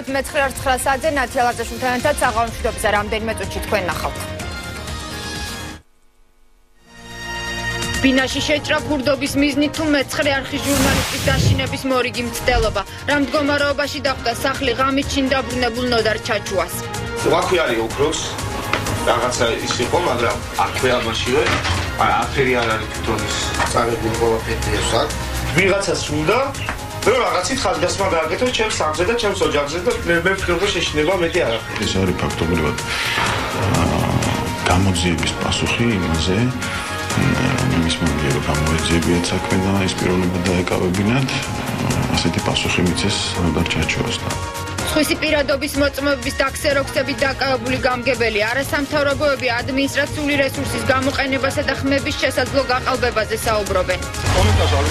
გახლავთ მე-9 საათზე ნათია ლაზაშვილთან ერთად საღამოშიდობის რამდენიმე წუთში თქვენ ნახავთ. ბინაში შეჭრა ქურდობის მიზნით თუ მე-9 არხის ჟურნალისტის დაშინების მორიგი მცდელობა. რა მდგომარეობაში დახვდა სახლი ღამით ჩინ დაბრუნებულ ნოდარ ჩაჩუას. ვაქვი არის ოქროს რაღაცა ის იყო, მაგრამ აქვე ამაშივე აი აფერი არ არის თვითონ ის წარებული ყველაფერი ეს აქ. ვიღაცას უნდა ნუ რაღაცით ხაზგასმა გააკეთო ჩემს სამზე და ჩემს ოჯახზე და მე ვფიქრობ რომ შეშინება მეტი არაფერი. ეს არის ფაქტობრივად გამოძიების პასუხი იმაზე იმის მომენტი რომ გამოძიებიათ საქმე და ის პიროვნება დაეკავებინათ ასეთი პასუხი მიცეს როდარ ჩაჩვენოს და სხვისი პირადობის მოწმობების დაქსეროქსებით დაკავებული გამგებელი არასამთავრობოები ადმინისტრაციული რესურსის გამოყენებასა და ხმების შესაძლო გაყალბებაზე საუბრობენ. კომენტარს არ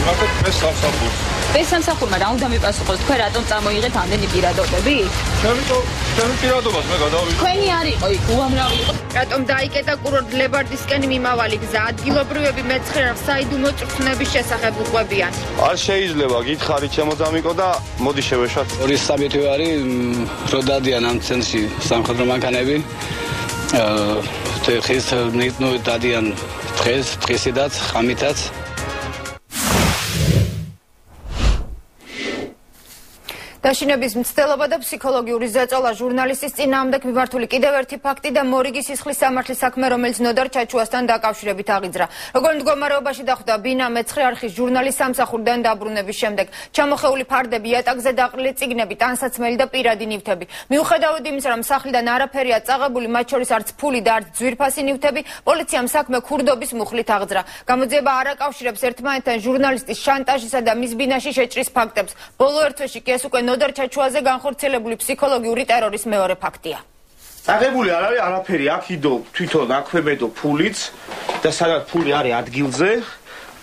იმათაც ეს სამსახურს ეს სამსახურმა რა უნდა მიპასუხოს თქვენ რატომ წამოიღეთ ამდენი პირადობები? ჩემიტო ჩემი პირადობას მე გადავიღე. თქვენი არ იყო იქ უამრავი იყო. რატომ დაიკეტა კურორტ ლებარდისკენ მიმავალი გზა ადგილობრივები მეცხრე საიდუმლო წვრთნების შესახებ უყვებიან. არ შეიძლება გითხარი ჩემო დამიკო და მოდი შევეშოთ. ორი სამი თვე არის რო დადიან ამ ცენტრში სამხედრო მანქანები. აა ხეს ნუ დადიან დღეს დღესაც ხამითაც დაშინების მცდელობა და ფსიქოლოგიური ზეწოლა ჟურნალისტის წინააღმდეგ მიმართული კიდევ ერთი ფაქტი და მორიგის სისხლის სამართლის საქმე, რომელიც ნოდარ ჩაჩუასთან დაკავშირებით აღიძრა. როგორ მდგომარეობაში დახვდა ბინა მეცხრე არხის ჟურნალის სამსახურიდან დაბრუნების შემდეგ. ჩამოხეული ფარდები, იატაკზე დაყრილი წიგნები, ტანსაცმელი და პირადი ნივთები. მიუხედავად იმისა, რომ სახლიდან არაფერია წაღებული, მათ შორის არც ფული და არც ძვირფასი ნივთები, პოლიციამ საქმე ქურდობის მუხლით აღძრა. გამოძიება არ აკავშირებს ერთმანეთთან ჟურნალისტის შანტაჟისა და მის ბინაში შეჭრის ფაქტებს. ბოლო ერთ თვეში კი ეს უკვე ნოდარ ჩაჩუაზე განხორციელებული ფსიქოლოგიური ტერორის მეორე ფაქტია. წაღებული არ არის არაფერი, აქიდო თვითონ აქვემედო ფულიც და სადაც ფული არის ადგილზე,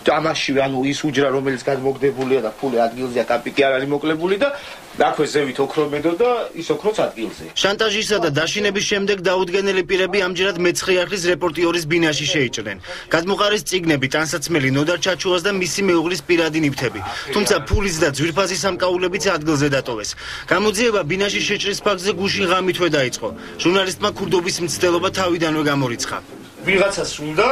ამაში ანუ ის უჯრა რომელიც გადმოგდებულია და ფული ადგილზეა კაპიკი არ არის მოკლებული და დაქვე ზევით ოქრომედო და ის ოქროც ადგილზე. შანტაჟისა და დაშინების შემდეგ დაუდგენელი პირები ამჯერად მეცხრე არხის რეპორტიორის ბინაში შეიჭრნენ. გადმოყარის ციგნები ტანსაცმელი ნოდარ ჩაჩუას და მისი მეუღლის პირადი ნივთები. თუმცა ფულის და ძვირფასი სამკაულებიც ადგილზე დატოვეს. გამოძიება ბინაში შეჭრის ფაქტზე გუშინ ღამითვე დაიწყო. ჟურნალისტმა ქურდობის მცდელობა თავიდანვე გამორიცხა. ვიღაცას უნდა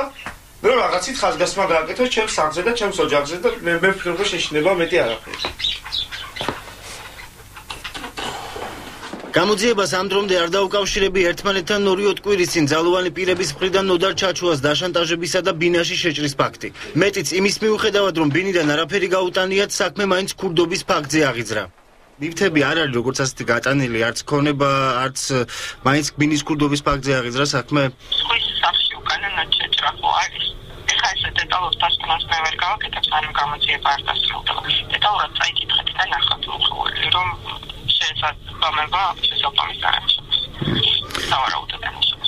მე რაღაცით ხაზგასმა გააკეთო ჩემს სამზე და ჩემს ოჯახზე და მე მე ვფიქრობ რომ შეშინება მეტი არაფერი. გამოძიებას ამ დრომდე არ დაუკავშირები ერთმანეთთან ორი ოტკვირის წინ ძალოვანი პირების მხრიდან ნოდარ ჩაჩუას დაშანტაჟებისა და ბინაში შეჭრის ფაქტი. მეტიც იმის მიუხედავად რომ ბინიდან არაფერი გაუტანიათ საქმე მაინც ქურდობის ფაქტზე აღიძრა. ნივთები არ არის როგორც ასეთი გატანილი, არც ქონება, არც მაინც ბინის ქურდობის ფაქტზე აღიძრა საქმე. ხვის სახში უკანა ჩეჭრა ხო არის? ეხლა ეს დეტალურ დასკვნას მე ვერ გავაკეთებ, სანამ გამოძიება არ დასრულდება. დეტალურად წაიკითხეთ და ნახოთ უხური, რომ sig att ja, men var precis som de är, så tar ordet.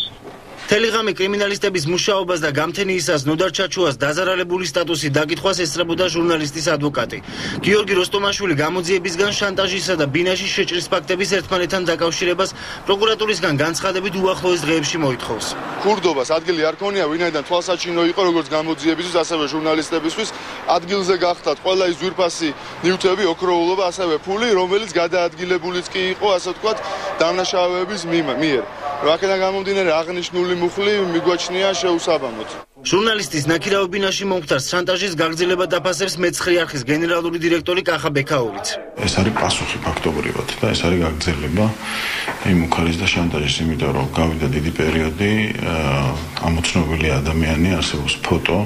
ტელეგრამი კრიმინალისტების მუშაობას და გამთენიისას ნოდარ ჩაჩუას დაზარალებული სტატუსი დაკითხვას ესწრებოდა ჟურნალისტის ადვოკატი. გიორგი როსტომაშვილი გამოძიებისგან შანტაჟისა და ბინაში შეჭრის ფაქტების ერთმანეთთან დაკავშირებას პროკურატურისგან განცხადებით უახლოეს დღეებში მოითხოვს. ქურდობას ადგილი არ ქონია, ვინაიდან თვალსაჩინო იყო როგორც გამოძიებისთვის, ასევე ჟურნალისტებისთვის, ადგილზე გახდათ ყველა ის ძვირფასი ნივთები, ოქროულობა, ასევე ფული, რომელიც გადაადგილებულიც კი იყო, ასე ვთქვათ, დამნაშავეების მიერ. რაკეთა გამომდინარე აღნიშნული მუხლი მიგვაჩნია შეუსაბამოდ. ჟურნალისტის ნაკირავებინაში მომხდარ შანტაჟის გაგრძელება დაფასებს მეცხრე არხის გენერალური დირექტორი კახა ბექაურიც. ეს არის პასუხი ფაქტობრივად და ეს არის გაგრძელება იმ უქარის და შანტაჟის, იმიტომ რომ გავიდა დიდი პერიოდი, ამოცნობილი ადამიანი არსებობს ფოტო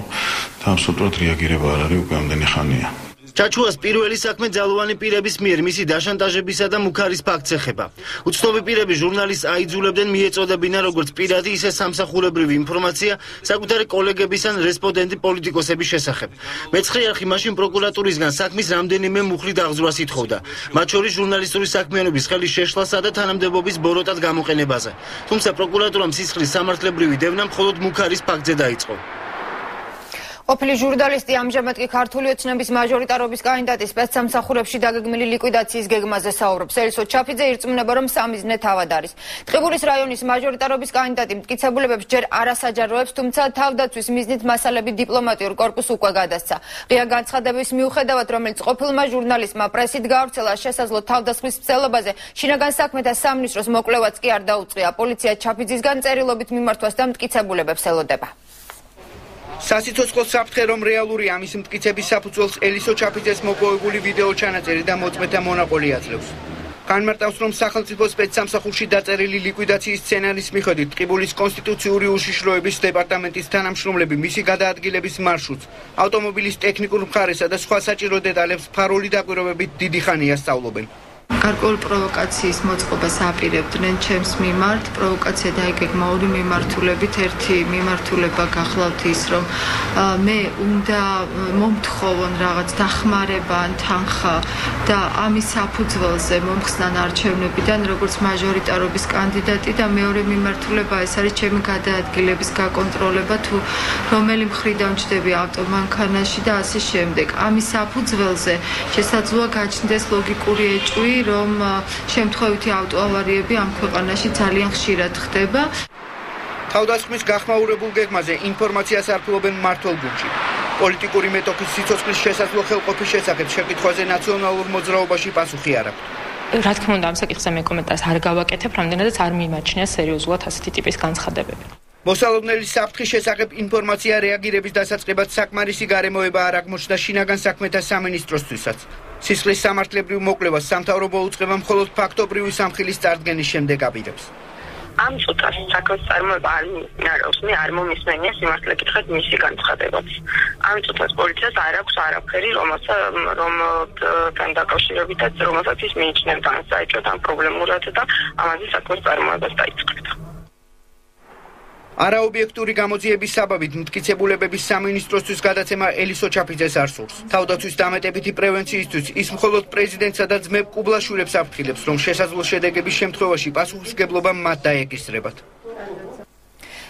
და აბსოლუტურად რეაგირება არ არის უკვე ამდენი ხანია. ჩაჩუას პირველი საქმე ძალოვანი პირების მიერ მისი დაშანტაჟებისა და მუქარის ფაქტს ეხება. უცნობი პირები ჟურნალისტს აიძულებდნენ მიეწოდებინა როგორც პირადი, ისე სამსახურებრივი ინფორმაცია საკუთარი კოლეგების ან რესპონდენტი პოლიტიკოსების შესახებ. მეცხრე არხი მაშინ პროკურატურისგან საქმის რამდენიმე მუხლით აღზრას ითხოვდა, მათ შორის ჟურნალისტური საქმიანობის ხელის შეშლასა და თანამდებობის ბოროტად გამოყენებაზე. თუმცა პროკურატურამ სისხლის სამართლებრივი დევნა მხოლოდ მუქარის ფაქტზე დაიწყო. ყოფილი ჟურნალისტი ამჟამად კი ქართული ოცნების მაჟორიტარობის კანდიდატის სპეცსამსახურებში დაგეგმილი ლიკვიდაციის გეგმაზე საუბრობს. ელისო ჩაფიძე ირწმუნება, რომ სამიზნე თავად არის. ტყიბულის რაიონის მაჟორიტარობის კანდიდატი მტკიცებულებებს ჯერ არასაჯაროებს, თუმცა თავდაცვის მიზნით მასალები დიპლომატიურ კორპუსს უკვე გადასცა. ღია განცხადების მიუხედავად, რომელიც ყოფილმა ჟურნალისტმა პრესით გავრცელა შესაძლო თავდასხმის მცდელობაზე, შინაგან საქმეთა სამინისტროს მოკვლევაც კი არ დაუწყია. პოლიცია ჩაფიძისგან წერილობით მიმართვას და მტკიცებულებებს ელოდება. სასიცოცხლო საფრთხე რომ რეალური ამის მტკიცების საფუძველს ელისო ჩაფიძეს მოპოვებული ვიდეო ჩანაწერი და მოწმეთა მონაყოლი აძლევს. განმარტავს რომ სახელმწიფო სპეცსამსახურში დაწერილი ლიკვიდაციის სცენარის მიხედვით ტყიბულის კონსტიტუციური უშიშროების დეპარტამენტის თანამშრომლები მისი გადაადგილების მარშრუტს, ავტომობილის ტექნიკურ მხარესა და სხვა საჭირო დეტალებს ფარული დაკვირვებით დიდი ხანია სწავლობენ. გარკვეულ პროვოკაციის მოწყობას აპირებდნენ ჩემს მიმართ. პროვოკაცია დაიგეგმა ორი მიმართულებით. ერთი მიმართულება გახლავთ ის, რომ მე უნდა მომთხოვონ რაღაც დახმარება ან თანხა და ამის საფუძველზე მომხსნან არჩევნებიდან როგორც მაჟორიტარობის კანდიდატი და მეორე მიმართულება ეს არის ჩემი გადაადგილების გაკონტროლება თუ რომელი მხრიდან ჩდები ავტომანქანაში და ასე შემდეგ. ამის საფუძველზე შესაძლოა გაჩნდეს ლოგიკური ეჭვი რომ შემთხვევითი ავტოავარიები ამ ქვეყანაში ძალიან ხშირად ხდება. თავდასხმის გახმაურებულ გეგმაზე ინფორმაციას არქულობენ მართლ გუნჩი. პოლიტიკური მეტოქის სიცოცხლის შესაძლო ხელყოფის შესახებ შეკითხვაზე ნაციონალურ მოძრაობაში პასუხი არ აქვს. რა თქმა უნდა, ამ საკითხზე მე კომენტარს არ გავაკეთებ, რამდენადაც არ მიმაჩნია სერიოზულად ასეთი ტიპის განცხადებები. მოსალოდნელი საფრთხის შესახებ ინფორმაცია რეაგირების დასაწყებად საკმარისი გარემოება არ აღმოჩნდა შინაგან საქმეთა სამინისტროსთვისაც. სისხლის სამართლებრივ მოკვლევას სამთავრობო უწყება მხოლოდ ფაქტობრივი სამხილის წარდგენის შემდეგ აპირებს. ამ წუთას საქმის წარმოება არ მინარავს, მე არ მომისმენია სიმართლე კითხეთ მისი განცხადებაც. ამ წუთას პოლიციას არ აქვს არაფერი, რომელსაც რომ თან დაკავშირებითაც რომელსაც ის მიიჩნევდა საერთოდ ამ პრობლემურად და ამაზე საქმის წარმოებას დაიწყებდა. არაობიექტური გამოძიების საბაბით მტკიცებულებების სამინისტროსთვის გადაცემა ელისო ჩაფიძეს არ სურს. თავდაცვის დამეტებითი პრევენციისთვის ის მხოლოდ პრეზიდენტსა და ძმებ კუბლაშვილებს აფრთხილებს, რომ შესაძლო შედეგების შემთხვევაში პასუხისგებლობა მათ დაეკისრებათ.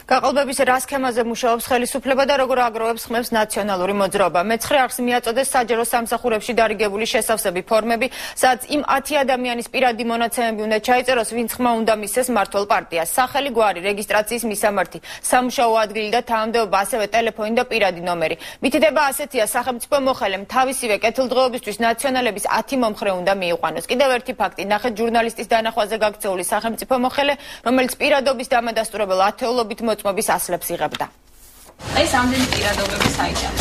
გაყალბების რა სქემაზე მუშაობს ხელისუფლება და როგორ აგროვებს ხმებს ნაციონალური მოძრაობა. მეცხრე არხს მიაწოდეს საჯარო სამსახურებში დარიგებული შესავსები ფორმები, სადაც იმ 10 ადამიანის პირადი მონაცემები უნდა ჩაიწეროს, ვინც ხმა უნდა მისცეს მართლ პარტიას. სახელი, გვარი, რეგისტრაციის მისამართი, სამუშაო ადგილი და თანამდებობა, ასევე ტელეფონი და პირადი ნომერი. მითითება ასეთია, სახელმწიფო მოხელემ თავისივე კეთილდღეობისთვის ნაციონალების 10 მომხრე უნდა მიიყვანოს. კიდევ ერთი ფაქტი, ნახეთ ჟურნალისტის დანახვაზე გაქცეული სახელმწიფო მოხელე, რომელიც პირადობის დამადასტურებელ ათეულობით მოწმობის ასლებს იღებდა. ეს ამდენი პირადობები საიდან?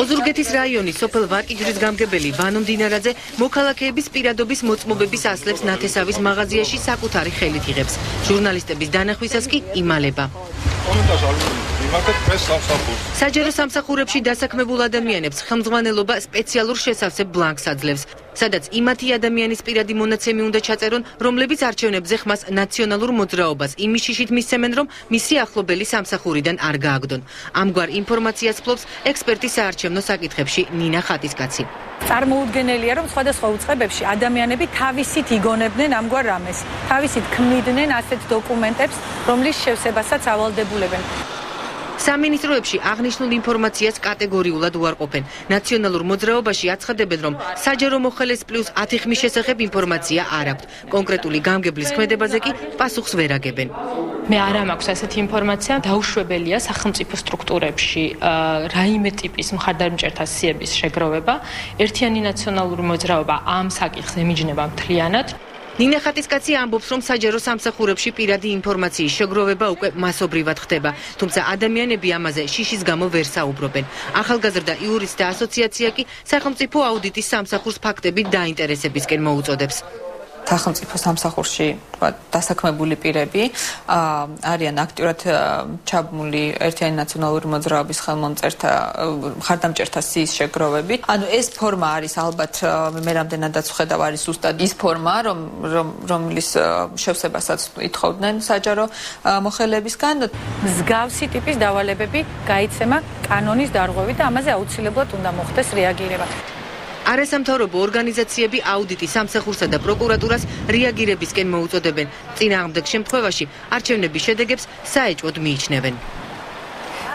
ოზურგეთის რაიონის სოფელ ვარკიჯრის გამგებელი ვანო მდინარაძე მოქალაქეების პირადობის მოწმობების ასლებს ნათესავის მაღაზიაში საკუთარი ხელით იღებს. ჟურნალისტების დანახვისას კი იმალება. საჯარო სამსახურებში დასაქმებულ ადამიანებს ხელმძღვანელობა სპეციალურ შესავსებ ბლანკს აძლევს. სადაც იმათი ადამიანის პირადი მონაცემი უნდა ჩაწერონ, რომლებიც არჩევნებზე ხმას ნაციონალურ მოძრაობას იმის შიშით მისცემენ, რომ მისი ახლობელი სამსახურიდან არ გააგდონ. ამგვარ ინფორმაციას ფლობს ექსპერტი საარჩევნო საკითხებში ნინა ხატისკაცი. წარმოუდგენელია, რომ სხვადასხვა უწყებებში ადამიანები თავისით იგონებდნენ ამგვარ რამეს. თავისით ქმნიდნენ ასეთ დოკუმენტებს, რომლის შევსებასაც ავალდებულებენ. სამინისტროებში აღნიშნულ ინფორმაციას კატეგორიულად უარყოფენ. ნაციონალურ მოძრაობაში აცხადებენ, რომ საჯარო მოხელეს პლუს 10 ხმის შესახებ ინფორმაცია არ აქვთ. კონკრეტული გამგებლის ქმედებაზე კი პასუხს ვერ აგებენ. მე არ მაქვს ასეთი ინფორმაცია, დაუშვებელია სახელმწიფო სტრუქტურებში რაიმე ტიპის მხარდამჭერთა სიების შეგროვება. ერთიანი ნაციონალური მოძრაობა ამ საკითხს ემიჯნება მთლიანად. ნინა ხატისკაცი ამბობს, რომ საჯარო სამსახურებში პირადი ინფორმაციის შეგროვება უკვე მასობრივად ხდება, თუმცა ადამიანები ამაზე შიშის გამო ვერ საუბრობენ. ახალგაზრდა იურისტთა ასოციაცია კი სახელმწიფო აუდიტის სამსახურს ფაქტებით დაინტერესებისკენ მოუწოდებს. სახელმწიფო სამსახურში დასაქმებული პირები არიან აქტიურად ჩაბმული ერთიანი ნაციონალური მოძრაობის ხელმომწერთა ხარდამჭერთა სიის შეგროვებით. ანუ ეს ფორმა არის ალბათ მე რამდენადაც ვხედავ არის უბრალოდ ის ფორმა რომ რომლის შევსებასაც ითხოვდნენ საჯარო მოხელებისგან. მსგავსი ტიპის დავალებები გაიცემა კანონის დარღვევით და ამაზე აუცილებლად უნდა მოხდეს რეაგირება. არასამთავრობო ორგანიზაციები აუდიტის სამსახურსა და პროკურატურას რეაგირებისკენ მოუწოდებენ. წინააღმდეგ შემთხვევაში არჩევნების შედეგებს საეჭვოდ მიიჩნევენ.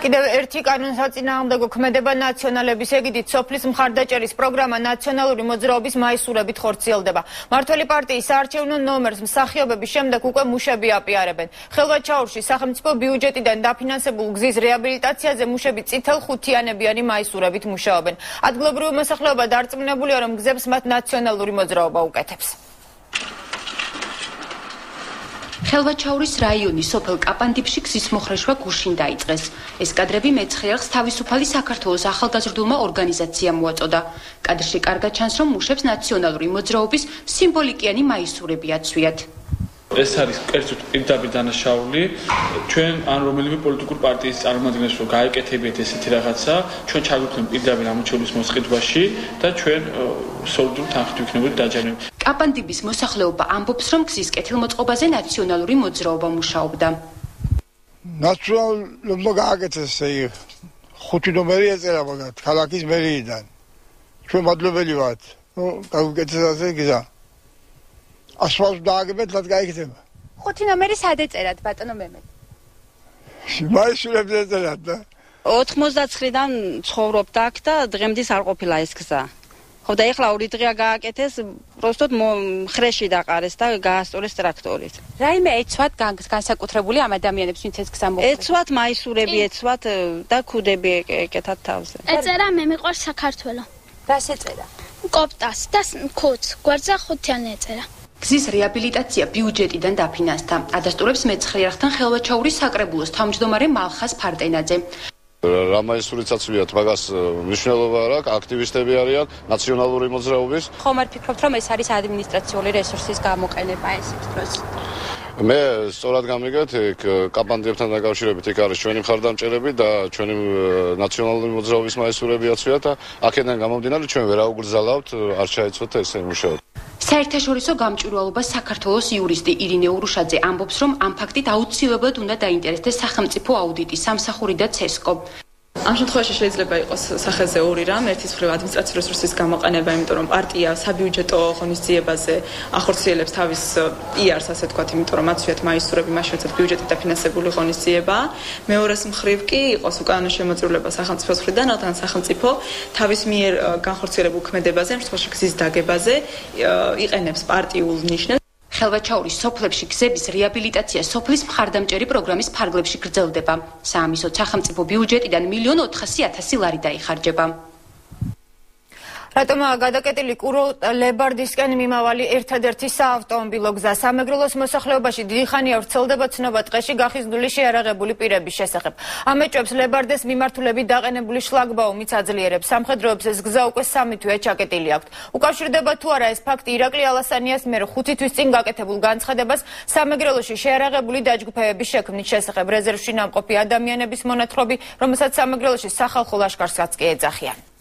კიდევ ერთი კანონსაწინააღმდეგო ქმედება ნაციონალების ეგიდით სოფლის მხარდაჭერის პროგრამა ნაციონალური მოძრაობის მაისურებით ხორციელდება. მართველი პარტიის საარჩევნო ნომერს მსახიობების შემდეგ უკვე მუშები აპიარებენ. ხელვაჩაურში სახელმწიფო ბიუჯეტიდან დაფინანსებულ გზის რეაბილიტაციაზე მუშები წითელ ხუთიანებიანი მაისურებით მუშაობენ. ადგილობრივი მოსახლეობა დარწმუნებულია, რომ გზებს მათ ნაციონალური მოძრაობა უკეთებს. ხელვაჩაურის რაიონის სოფელ კაპანდიფში გზის მოხრეშვა გუშინ დაიწყეს. ეს კადრები მეცხრეელს თავისუფალი საქართველოს ახალგაზრდულმა ორგანიზაციამ მოაწოდა. კადრში კარგად ჩანს, რომ მუშებს ნაციონალური მოძრაობის სიმბოლიკიანი მაისურები აცვიათ. ეს არის კერძოდ პირდაპირ დანაშაული. ჩვენ ან რომელიმე პოლიტიკურ პარტიის წარმომადგენლებს რომ გაეკეთებიეთ ესეთი რაღაცა ჩვენ ჩაგვიქნებთ პირდაპირ ამოჩეულის მოსყიდვაში და ჩვენ სოლიდურ თანხით ვიქნებით დაჯერებული კაპანდიბის მოსახლეობა ამბობს რომ გზის კეთილმოწყობაზე ნაციონალური მოძრაობა მუშაობდა. ნაციონალურმა გააკეთეს ესე ხუთი ნომერი ეწერა მაგათ ქალაქის მერიიდან ჩვენ მადლობელი ვართ. ნუ გაუკეთეს ასე გზა ასფალტს დააგებეთ, რაც გაიქცება. ხუთი ნომერი სად ეწერათ, ბატონო მემე? მაისურებს ეწერათ და 99-დან ცხოვრობ აქ და დღემდის არ ყოფილა ეს გზა. ხო და ეხლა ორი დღეა გააკეთეს, პროსტოდ ხრეში დაყარეს და გაასწორეს ტრაქტორით. რაიმე ეცვათ განსაკუთრებული ამ ადამიანებს, ვინც ეს გზა მოხდა? ეცვათ მაისურები, ეცვათ და ქუდები ეკეთათ თავზე. ეწერა მე მიყვარს საქართველო. რას ეწერა? კოპტას და ქუც, გვერდზე ხუთიანი ეწერა. გზის რეაბილიტაცია ბიუჯეტიდან დაფინანსდა. ადასტურებს მეცხრეერხთან ხელვაჩაურის საკრებულოს თავმჯდომარე მალხას ფარტენაძე. რამაისურიცაცვიათ მაგას მნიშვნელობა არ აქვს, აქტივისტები არიან ნაციონალური მოძრაობის. ხომ არ ფიქრობთ, რომ ეს არის ადმინისტრაციული რესურსის გამოყენება ეს დროს? მე სწორად გამიგეთ, ეგ კაპანდებთან დაკავშირებით იქ არის ჩვენი მხარდამჭერები და ჩვენი ნაციონალური მოძრაობის მაისურები აცვიათ და აქედან გამომდინარე ჩვენ ვერ აუგრძალავთ, არ ჩაეცოთ ესე მუშაობა. საერთაშორისო გამჭვირვალობა საქართველოს იურისტი ირინე ურუშაძე ამბობს, რომ ამ ფაქტით აუცილებლად უნდა დაინტერესდეს სახელმწიფო აუდიტი, სამსახური და ცესკო. ამ შემთხვევაში შეიძლება იყოს სახეზე ორი რამ, ერთის მხრივ ადმინისტრაციული რესურსის გამოყენება, იმიტომ რომ პარტია საბიუჯეტო ღონისძიებაზე ახორციელებს თავის პიარს, ასე თქვათ, იმიტომ რომ აცვიათ მაისურები, მაშინ როცა ბიუჯეტი დაფინანსებული ღონისძიება. მეორეს მხრივ კი იყოს უკანონო შემოწირულება სახელმწიფოს მხრიდან, რადგან სახელმწიფო თავის მიერ განხორციელებულ ქმედებაზე, ამ შემთხვევაში გზის დაგებაზე იყენებს პარტიულ ნიშნებს. ხელვაჩაურის სოფლებში გზების რეაბილიტაცია სოფლის მხარდამჭერი პროგრამის ფარგლებში გრძელდება. საამისო სახელმწიფო ბიუჯეტიდან 1.400.000 ლარი დაიხარჯება. რატომაა გადაკეტილი კურორტ-ლებარდისკენ მიმავალი ერთადერთი საავტომობილო გზა სამეგრელოს მოსახლეობაში დიდი ხანია ვრცელდება ცნობა ტყეში გახიზნული შეარაღებული პირების შესახებ. ამ ეჭვებს ლებარდეს მიმართულებით დაყენებული შლაგბაუმიც აძლიერებს. სამხედროებს ეს გზა უკვე სამი თვეა ჩაკეტილი აქვთ. უკავშირდება თუ არა ეს ფაქტი ირაკლი ალასანიას მიერ ხუთი თვის წინ გაკეთებულ განცხადებას სამეგრელოში შეარაღებული დაჯგუფებების შექმნის შესახებ რეზერვში ნამყოფი ადამიანების მონათხრობი, რომელსაც სამეგრელოში სახალხო ლაშქარსაც კი ეძახიან.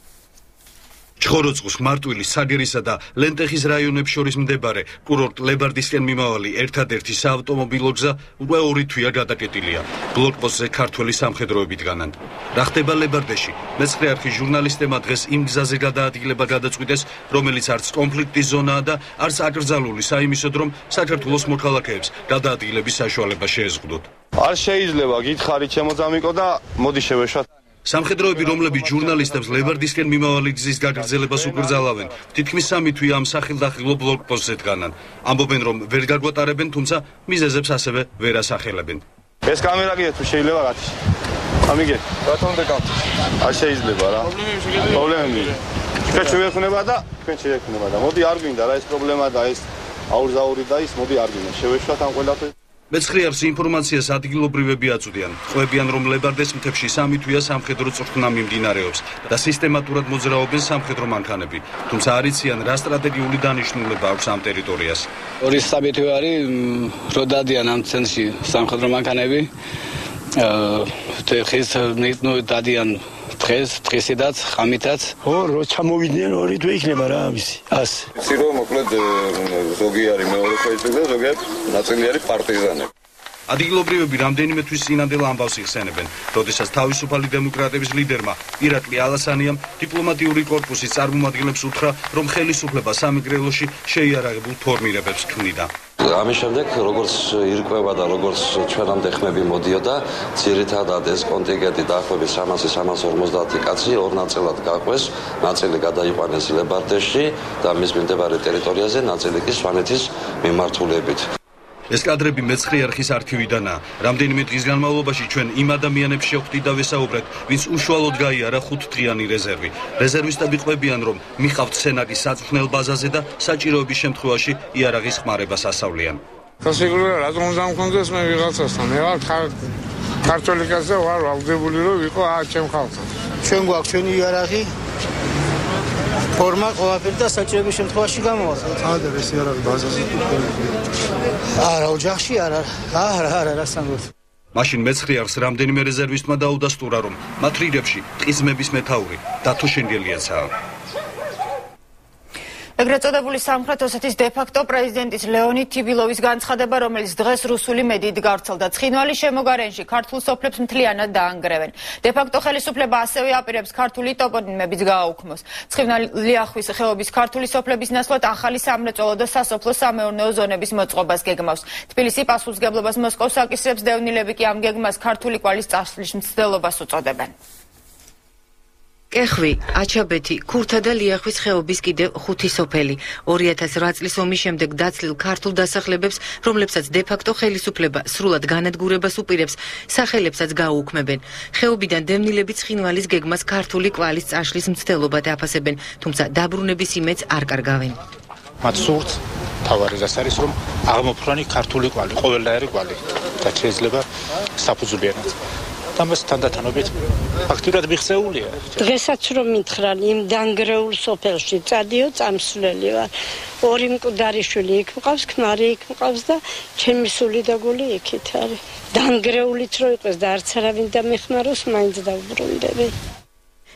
ჩხოროწყუს მარტვილის საგერისა და ლენტეხის რაიონებს შორის მდებარე კურორტ ლებარდისკენ მიმავალი ერთადერთი საავტომობილო გზა უკვე ორი თვეა გადაკეტილია. ბლოკპოსტზე ქართველი სამხედროებით განან რა ხდება ლებარდეში? მეცხრე არქის ჟურნალისტებმა დღეს იმ გზაზე გადაადგილება გადაწყვიტეს რომელიც არც კონფლიქტის ზონაა და არც აკრძალული საიმისოდ რომ საქართველოს მოქალაქეებს გადაადგილების საშუალება შეეზღუდოთ. არ შეიძლება გითხარი ჩემო ძამიკო და მოდი შევეშვათ სამხედროები, რომლებიც ჟურნალისტებს ლებარდისკენ მიმავალი გზის გაგრძელებას უკრძალავენ, თითქმის სამი თვე ამ სახელდახილო ბლოკპოსტზე დგანან. ამბობენ, რომ ვერ გაგვატარებენ, თუმცა მიზეზებს ასევე ვერ ასახელებენ. ეს კამერა კიდე თუ შეიძლება გათიშ. ამიგე, ბატონო და გავთ. არ შეიძლება რა. პრობლემები. ჩვენ შევეხნება და ჩვენ შევეხნება და მოდი არ გვინდა რა ეს პრობლემა და ეს აურზაური და ის მოდი არ გვინდა. შევეშვათ ამ ყველაფერს. მეცხრეებს ინფორმაციას ადგილობრივები აწვდიან. ყვებიან, რომ ლებარდეს მთებში სამი თვეა სამხედრო წვრთნა მიმდინარეობს და სისტემატურად მოძრაობენ სამხედრო მანქანები. თუმცა არიციან რა სტრატეგიული დანიშნულება აქვს ამ ტერიტორიას. ორი სამი თვე არის რო დადიან ამ ცენტრში სამხედრო მანქანები. აა ხეს ნუ დადიან დღეს დღესედაც ხამითაც. ო რო ჩამოვიდნენ ორი თვე იქნება რა ამისი ასე. იცი რომ მოკლედ ზოგი არის მეორე ფეიზი და ზოგიერთ ნაწილი არის პარტიზანები. ადგილობრივები რამდენიმე თვის წინანდელ ამბავს იხსენებენ, როდესაც თავისუფალი დემოკრატების ლიდერმა ირაკლი ალასანიამ დიპლომატიური კორპუსის წარმომადგენლებს უთხრა, რომ ხელისუფლება სამეგრელოში შეიარაღებულ ფორმირებებს ქმნიდა. ამის შემდეგ როგორც ირკვევა და როგორც ჩვენამდე ხმები მოდიოდა, ძირითადად ეს კონტინგენტი დაახლოებით 300-350 კაცი ორ ნაწილად გაყვეს, ნაწილი გადაიყვანეს ლებარდეში და მის მიმდებარე ტერიტორიაზე, ნაწილი კი სვანეთის მიმართულებით. ეს კადრები მეცხრე არქის არქივიდანაა. რამდენიმე დღის განმავლობაში ჩვენ იმ ადამიანებს შევხვდით და ვესაუბრეთ, ვინც უშუალოდ გაიარა ხუთდღიანი რეზერვი. რეზერვისტები ყვებიან, რომ მიხავთ სენაკის საწვრთნელ ბაზაზე და საჭიროების შემთხვევაში იარაღის ხმარებას ასავლიან. სასიგუროა რატომ უნდა მქონდეს მე ვიღაცასთან? მე ვარ ქართული კაცი ვარ, ვალდებული რომ ვიყო აა ჩემ ხალხთან. ჩვენ გვაქვს ჩვენი იარაღი, ფორმა ყველაფერი და საჭიროების შემთხვევაში გამოვაცხოთ. ადა ეს იარაღი ბაზაზე თუ არა, ოჯახში არა. არა, არა, რა სამბოთ. მაშინ მეცხრიარს რამდენიმე რეზერვისტმა დაუდასტურა რომ მათ რიგებში ყიზმების მეთაური დათო შენგელიაცაა. ეგრეთ წოდებული სამხრეთ ოსეთის დე-ფაქტო პრეზიდენტის ლეონიდ თიბილოვის განცხადება, რომელიც დღეს რუსული მედიით გავრცელდა, ცხინვალის შემოგარენში ქართულ სოფლებს მთლიანად დაანგრევენ. დე-ფაქტო ხელისუფლება ასევე აპირებს ქართული ტოპონიმების გააუქმოს. ცხინვალი ახვის ხეობის ქართული სოფლების ნაცვლად ახალი სამრეწველო და სასოფლო სამეურნეო ზონების მოწყობას გეგმავს. თბილისი პასუხისგებლობას მოსკოვს აკისრებს, დევნილები კი ამ გეგმას ქართული კვალის წასვლის მცდელობას უწოდებენ. კეხვი, აჩაბეთი, ქურთა და ლიახვის ხეობის კიდევ ხუთი სოფელი. 2008 წლის ომის შემდეგ დაცლილ ქართულ დასახლებებს, რომლებსაც დე-ფაქტო ხელისუფლება სრულად განადგურებას უპირებს, სახელებსაც გაუქმებენ. ხეობიდან დევნილები ცხინვალის გეგმას ქართული კვალის წაშლის მცდელობად აფასებენ, თუმცა დაბრუნების იმედს არ კარგავენ. მათ სურთ თავარი ეს არის რომ აღმოფრანი ქართული კვალი, ყოველდღიური კვალი და შეიძლება საფუძვლიანად და მას თანდათანობით ფაქტურად მიხსეულია. დღესაც რომ მითხრალი იმ დანგრეულ სოფელში წადიო წამსვლელი ვარ. ორი მკვდარი შვილი იქ მყავს, ქმარი იქ მყავს და ჩემი სული და გული იქით არის. დანგრეულით რო იყოს და არც არავინ და მეხმაროს მაინც დავბრუნდები.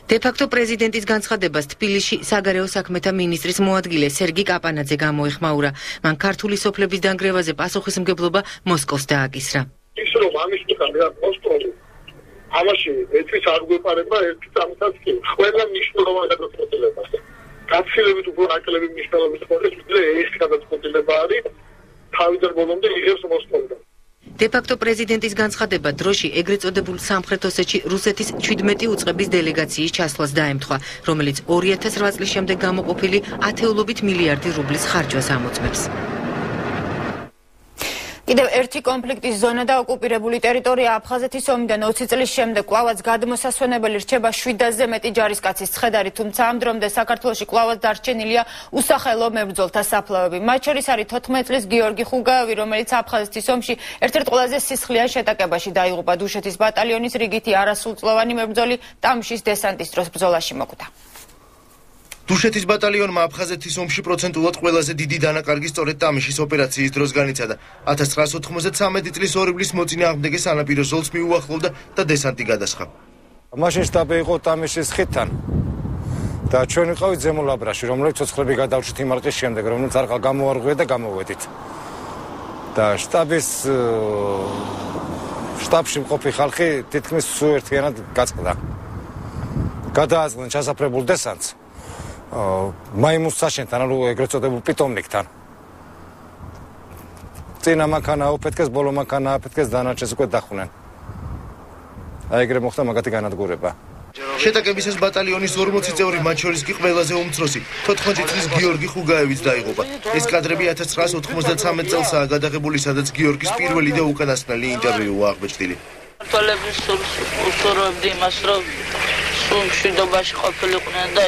დე-ფაქტო პრეზიდენტის განცხადებას თბილისში საგარეო საქმეთა მინისტრის მოადგილე სერგი კაპანაძე გამოეხმაურა. მან ქართული სოფლების დანგრევაზე პასუხისმგებლობა მოსკოვს დააკისრა. ის რომ ამის თან რა მოსკოვი ამაში ეთვის არ გვეპარება ერთი წამსაც კი. ყველა მნიშვნელოვანი გადაწყვეტილება გაცილებით უფრო აკლები მნიშვნელობის ხოლმე ვიდრე ეს გადაწყვეტილება არის. თავიდან ბოლომდე იღებს მოსკოვიდან. დე-ფაქტო პრეზიდენტის განცხადება დროში ეგრეთ წოდებულ სამხრეთ ოსეთში რუსეთის 17 უწყების დელეგაციის ჩასვლას დაემთხვა, რომელიც 2008 წლის შემდეგ გამოყოფილი ათეულობით მილიარდი რუბლის ხარჯვას ამოწმებს. კიდევ ერთი კონფლიქტის ზონა და ოკუპირებული ტერიტორია აფხაზეთის ომიდან 20 წლის შემდეგ კვლავაც გადმოსასვენებელი რჩება 700-ზე მეტი ჯარისკაცის ცხედარი, თუმცა ამ დრომდე საქართველოში კვლავაც დარჩენილია უსახელო მებრძოლთა საფლავები. მათ შორის არის 14 წლის გიორგი ხუგაევი, რომელიც აფხაზეთის ომში ერთ-ერთ ყველაზე სისხლიან შეტაკებაში დაიღუპა დუშეთის ბატალიონის რიგითი არასრულწლოვანი მებრძოლი ტამშის დესანტის დროს ბრძოლაში მოკვდა. დუშეთის ბატალიონმა აფხაზეთის ომში პროცენტულად ყველაზე დიდი დანაკარგი სწორედ ტამიშის ოპერაციის დროს განიცადა. 1993 წლის ორიბლის მოწინააღმდეგე სანაპირო ზოლს მიუახლოვდა და დესანტი გადასხა. მაშინ შტაბი იყო ტამიშის ხიდთან. და ჩვენ ვიყავით ზემო ლაბრაში, რომელიც ცოცხლები გადავრჩით იმარტის შემდეგ, რომელიც არ გამოვარღვია და გამოვედით. და შტაბის შტაბში მყოფი ხალხი თითქმის სულ ერთიანად გაწყდა. გადააწყდნენ ჩასაფრებულ დესანტს. მაიმუნს საშენთან, ანუ ეგრეთ წოდებულ პიტომნიკთან. წინა მანქანა ოფეთკეს, ბოლო მანქანა აფეთკეს, დანარჩენს უკვე დახვნენ. აი ეგრე მოხდა მაგათი განადგურება. შეტაკების ეს ბატალიონის 40 წევრი, მათ შორის კი ყველაზე უმცროსი, 14 წლის გიორგი ხუგაევიც დაიღუპა. ეს კადრები 1993 წელსაა გადაღებული, სადაც გიორგის პირველი და უკანასკნელი ინტერვიუა აღბეჭდილი. თვალების სულს უსურვებდი იმას, რომ სულ მშვიდობაში ყოფილიყვნენ და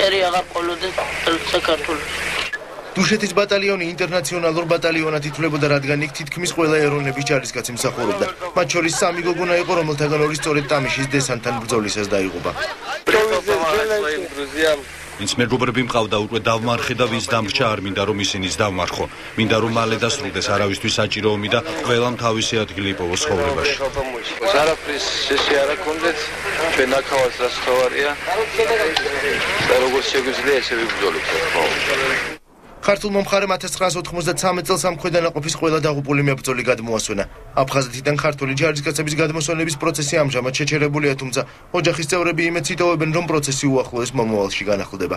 ტერი აღარ ყოლოდეს საქართველოს. დუშეთის ბატალიონი ინტერნაციონალურ ბატალიონად ითვლებოდა, რადგან იქ თითქმის ყველა ეროვნების ჯარისკაცი მსახურობდა. მათ შორის სამი გოგონა იყო, რომელთაგან ორი სწორედ ტამიშის დესანტთან ბრძოლისას დაიღუპა. ვინც მეგობრები მყავდა უკვე დავმარხე და ვინც დამრჩა არ მინდა რომ ისინიც დავმარხო. მინდა რომ მალე დასრულდეს არავისთვის საჭირო ომი და ყველამ თავისი ადგილი იპოვოს ცხოვრებაში. ზარაფრის შეში არა კონდეთ ჩვენ ახავას რას თავარია და როგორც შეგვიძლია ესე ვიბრძოლოთ ხო ქართულ მომხარემ 1993 წელს ამ ქვედანაყოფის ყველა დაღუპული მებრძოლი გადმოასვენა. აფხაზეთიდან ქართული ჯარისკაცების გადმოსვენების პროცესი ამჟამად შეჩერებულია, თუმცა ოჯახის წევრები იმედს იტოვებენ, რომ პროცესი უახლოეს მომავალში განახლდება.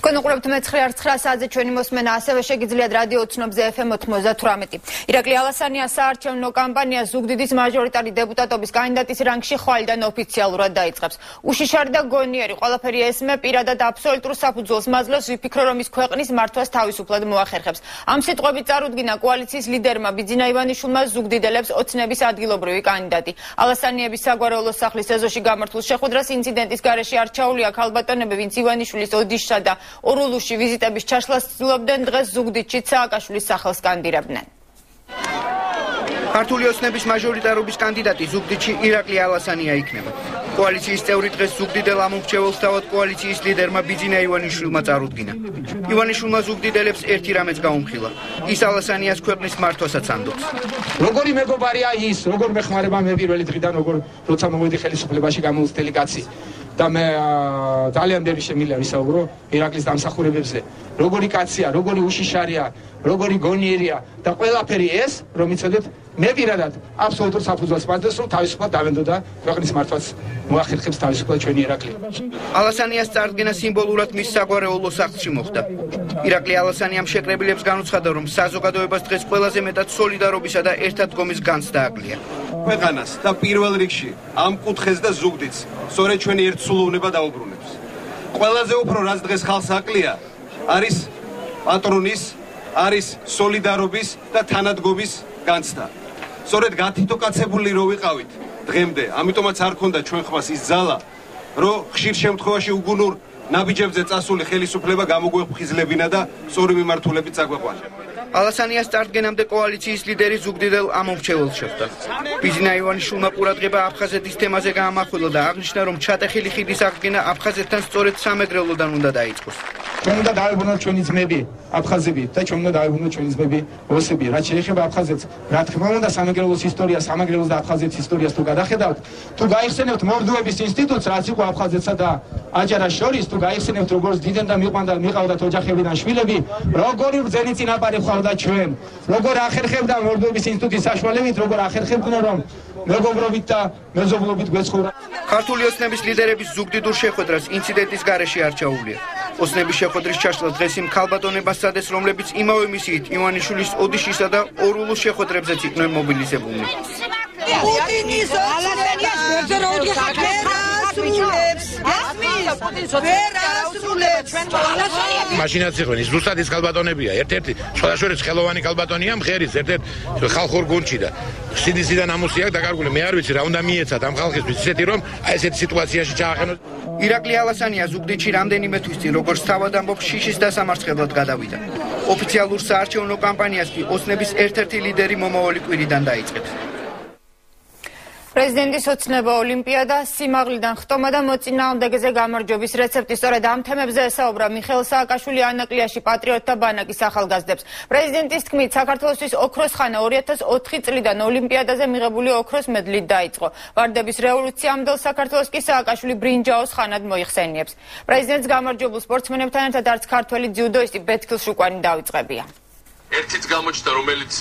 თქვენ უყურებთ მე-9 არც 9 საათზე ჩვენი მოსმენა ასევე შეგიძლიათ რადიო ოცნებზე FM 98. ირაკლი ალასანია საარჩევნო კამპანია ზუგდიდის მაჟორიტარი დეპუტატობის კანდიდატის რანგში ხვალიდან ოფიციალურად დაიწყებს. უშიშარი და გონიერი ყველაფერი ესმე პირადად აბსოლუტურ საფუძველს მაძლევს ვიფიქრო რომ ის ქვეყნის მართვას თავისუფლად მოახერხებს. ამ სიტყვებით წარუდგინა კოალიციის ლიდერმა ბიძინა ივანიშვილმა ზუგდიდელებს ოცნების ადგილობრივი კანდიდატი. ალასანიების საგვარეულო სახლის ეზოში გამართულ შეხვედრას ინციდენტის გარეშე არჩაულია ქალბატონები ვინც ივანიშვილის ოდიშსა და ორულუში ვიზიტების ჩაშლას ცდილობდნენ დღეს ზუგდიდში სააკაშვილის სახელს კანდიდირებდნენ. ქართული ოსნების მაჟორიტარობის კანდიდატი ზუგდიდში ირაკლი ალასანია იქნება. კოალიციის წევრი დღეს ზუგდიდელ ამომრჩეველს თავად კოალიციის ლიდერმა ბიძინა ივანიშვილმა წარუდგინა. ივანიშვილმა ზუგდიდელებს ერთი რამეც გაუმხილა. ის ალასანიას ქვეყნის მართვასაც ანდობს. როგორი მეგობარია ის, როგორ მეხმარება მე პირველი დღიდან, როგორ როცა მოვედი ხელისუფლებაში გამოუცდელი კაცი. და მე ძალიან ბევრი შემიძლია ვისაუბრო ირაკლის დამსახურებებზე. როგორი კაცია, როგორი უშიშარია, როგორი გონიერია და ყველაფერი ეს, რომ იცოდეთ, მე პირადად აბსოლუტურ საფუძველს მაძლევს, რომ თავისუფლად დავენდოდა ქვეყნის მართვას მოახერხებს თავისუფლად ჩვენი ირაკლი. ალასანიას წარდგენა სიმბოლურად მის საგვარეულო სახლში მოხდა. ირაკლი ალასანიამ შეკრებილებს განუცხადა, რომ საზოგადოებას დღეს ყველაზე მეტად სოლიდარობისა და ერთადგომის განცდა აკლია. ქვეყანას და პირველ რიგში ამ კუთხეს და ზუგდიდს სწორედ ჩვენი ერთსულოვნება დაუბრუნებს. ყველაზე უფრო რაც დღეს ხალხს აკლია არის პატრონის, არის სოლიდარობის და თანადგომის განცდა. სწორედ გათითოკაცებული რო ვიყავით დღემდე, ამიტომაც არ ქონდა ჩვენ ხმას ის ძალა, რომ ხშირ შემთხვევაში უგუნურ ნაბიჯებზე წასული ხელისუფლება გამოგვეფხიზლებინა და სწორი მიმართულებით წაგვეყვანა. ალასანიას წარდგენამდე კოალიციის ლიდერი ზუგდიდელ ამომრჩეველს შეხვდა. ბიზნა ივანიშვილმა ყურადღება აფხაზეთის თემაზე გაამახვილა და აღნიშნა, რომ ჩატეხილი ხიდის აღდგენა აფხაზეთთან სწორედ სამეგრელოდან უნდა დაიწყოს. ჩვენ უნდა დაებრუნოთ ჩვენი ძმები აფხაზები და ჩვენ უნდა დაებრუნოთ ჩვენი ძმები ოსები. რაც შეეხება აფხაზეთს, რა თქმა უნდა სამეგრელოს ისტორია, სამეგრელოს და აფხაზეთის ისტორიას თუ გადახედავთ, თუ გაიხსენებთ მორდუების ინსტიტუტს, რაც იყო აფხაზეთსა და აჯარას შორის, თუ გაიხსენებთ როგორც დიდენ და მიყვანდა მიყავდათ ოჯახებიდან შვილები, როგორი ბრძენი წინაპარი ხავდა ჩვენ, როგორ ახერხებდა მორდუების ინსტიტუტის საშუალებით, როგორ ახერხებდნენ რომ მეგობრობით და მეზობლობით გვეცხოვრა. ქართული ოსნების ლიდერების ზუგდიდურ შეხვედრას ინციდენტის გარეშე არჩაულია. ოსნების შეხვედრის ჩაშლა დღეს იმ ქალბატონებას სადეს, რომლებიც იმავე მისიით ივანიშვილის ოდიშისა და ორულუს შეხვედრებზეც იყვნენ მობილიზებულნი. პუტინის ალანიანის ბერძნოუდი ხაკერას ვერ ასრულებს მაშინაც იყვნენ ის ზუსტად ის ქალბატონებია ერთ-ერთი სხვადასხვა ხელოვანი ქალბატონია მღერის ერთ-ერთ ხალხურ გუნდში და სიდისიდან ამოსია დაკარგული. მე არ ვიცი რა უნდა მიეცათ ამ ხალხისთვის ისეთი რომ აი ესეთ სიტუაციაში ჩაახენოს. ირაკლი ალასანია ზუგდიდში რამდენიმე თვის წინ როგორც თავად ამბობს შიშის დასამარცხებლად გადავიდა. ოფიციალურ საარჩევნო კამპანიას კი ოსნების ერთ-ერთი ლიდერი მომავალი კვირიდან დაიწყებს პრეზიდენტის ოცნება ოლიმპიადა სიმაღლიდან ხტომა და მოწინააღმდეგეზე გამარჯვების რეცეპტი სწორედ ამ თემებზე ესაუბრა მიხეილ სააკაშვილი ანაკლიაში პატრიოტთა ბანაკის ახალგაზრდებს პრეზიდენტის თქმით საქართველოსთვის ოქროს ხანა 2004 წლიდან ოლიმპიადაზე მიღებული ოქროს მედლით დაიწყო. ვარდების რევოლუციამდელ საქართველოს კი სააკაშვილი ბრინჯაოს ხანად მოიხსენიებს. პრეზიდენტს გამარჯვებულ სპორტსმენებთან ერთად არც ქართველი ძიუდოისტი ბეთქილ შუკვანი დაიწყებია ერთიც გამოჩნდა რომელიც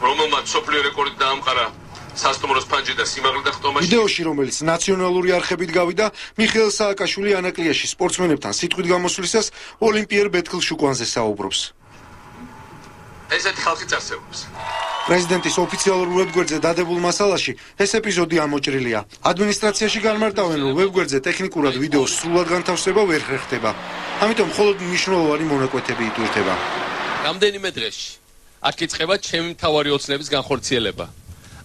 რომელმაც სოფლიო რეკორდი დაამყარა სასტუმროს ფანჯი და სიმაღლე და ხტომაში ვიდეოში რომელიც ნაციონალური არხებით გავიდა მიხეილ სააკაშვილი ანაკლიაში სპორტსმენებთან სიტყვით გამოსვლისას ოლიმპიერ ბეთქილ შუკვანზე საუბრობს. ესეთი ხალხი წარსებობს. პრეზიდენტის ოფიციალურ ვებგვერდზე დადებულ მასალაში ეს ეპიზოდი ამოჭრილია. ადმინისტრაციაში განმარტავენ რომ ვებგვერდზე ტექნიკურად ვიდეოს სრულად განთავსება ვერ ხერხდება. ამიტომ მხოლოდ მნიშვნელოვანი მონაკვეთები იტვირთება რამდენიმე დღეში აქ იწყება ჩემი მთავარი ოცნების განხორციელება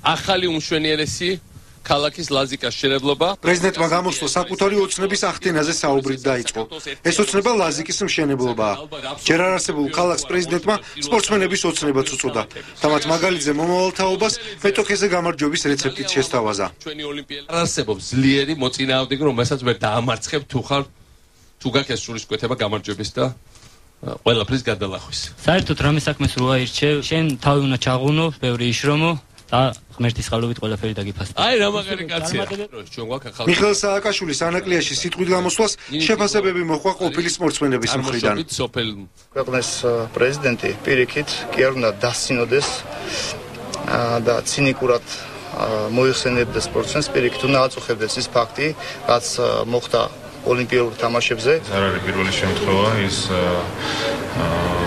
ახალი უმშვენიერესი ქალაქის ლაზიკას შენებლობა. პრეზიდენტმა გამოსვლა საკუთარი ოცნების ახდენაზე საუბრით დაიწყო. ეს ოცნება ლაზიკის მშენებლობაა. ჯერ არ არსებულ ქალაქს პრეზიდენტმა სპორტსმენების ოცნებაც უწოდა. და მათ მაგალითზე მომავალთაობას მეტოქეზე გამარჯვების რეცეპტით შესთავაზა. ჩვენი ოლიმპიადა არ არსებობს ძლიერი მოწინააღმდეგე რომელსაც ვერ დაამარცხებ თუ ხარ თუ გაქეს სულისკვეთება გამარჯვების და ყველაფრის გადალახვის. საერთოდ რამე საქმეს რო აირჩევ შენ თავი უნდა ჩაღუნო ბევრი იშრომო და ღმერთის ხალობით ყველაფერი დაგიფასდა. აი რა მაგარი კაცია. ჩვენ გვაქვს ახალ მიხელ სააკაშვილის ანაკლიაში სიტყვით გამოსვლას შეფასებები მოყვა ყოფილი სპორტსმენების მხრიდან. ქვეყნის პრეზიდენტი პირიქით კი არ უნდა დასინოდეს და ცინიკურად მოიხსენებდეს სპორტსმენს პირიქით უნდა აწუხებდეს ის ფაქტი, რაც მოხდა ოლიმპიურ თამაშებზე. არ არის პირველი შემთხვევა ის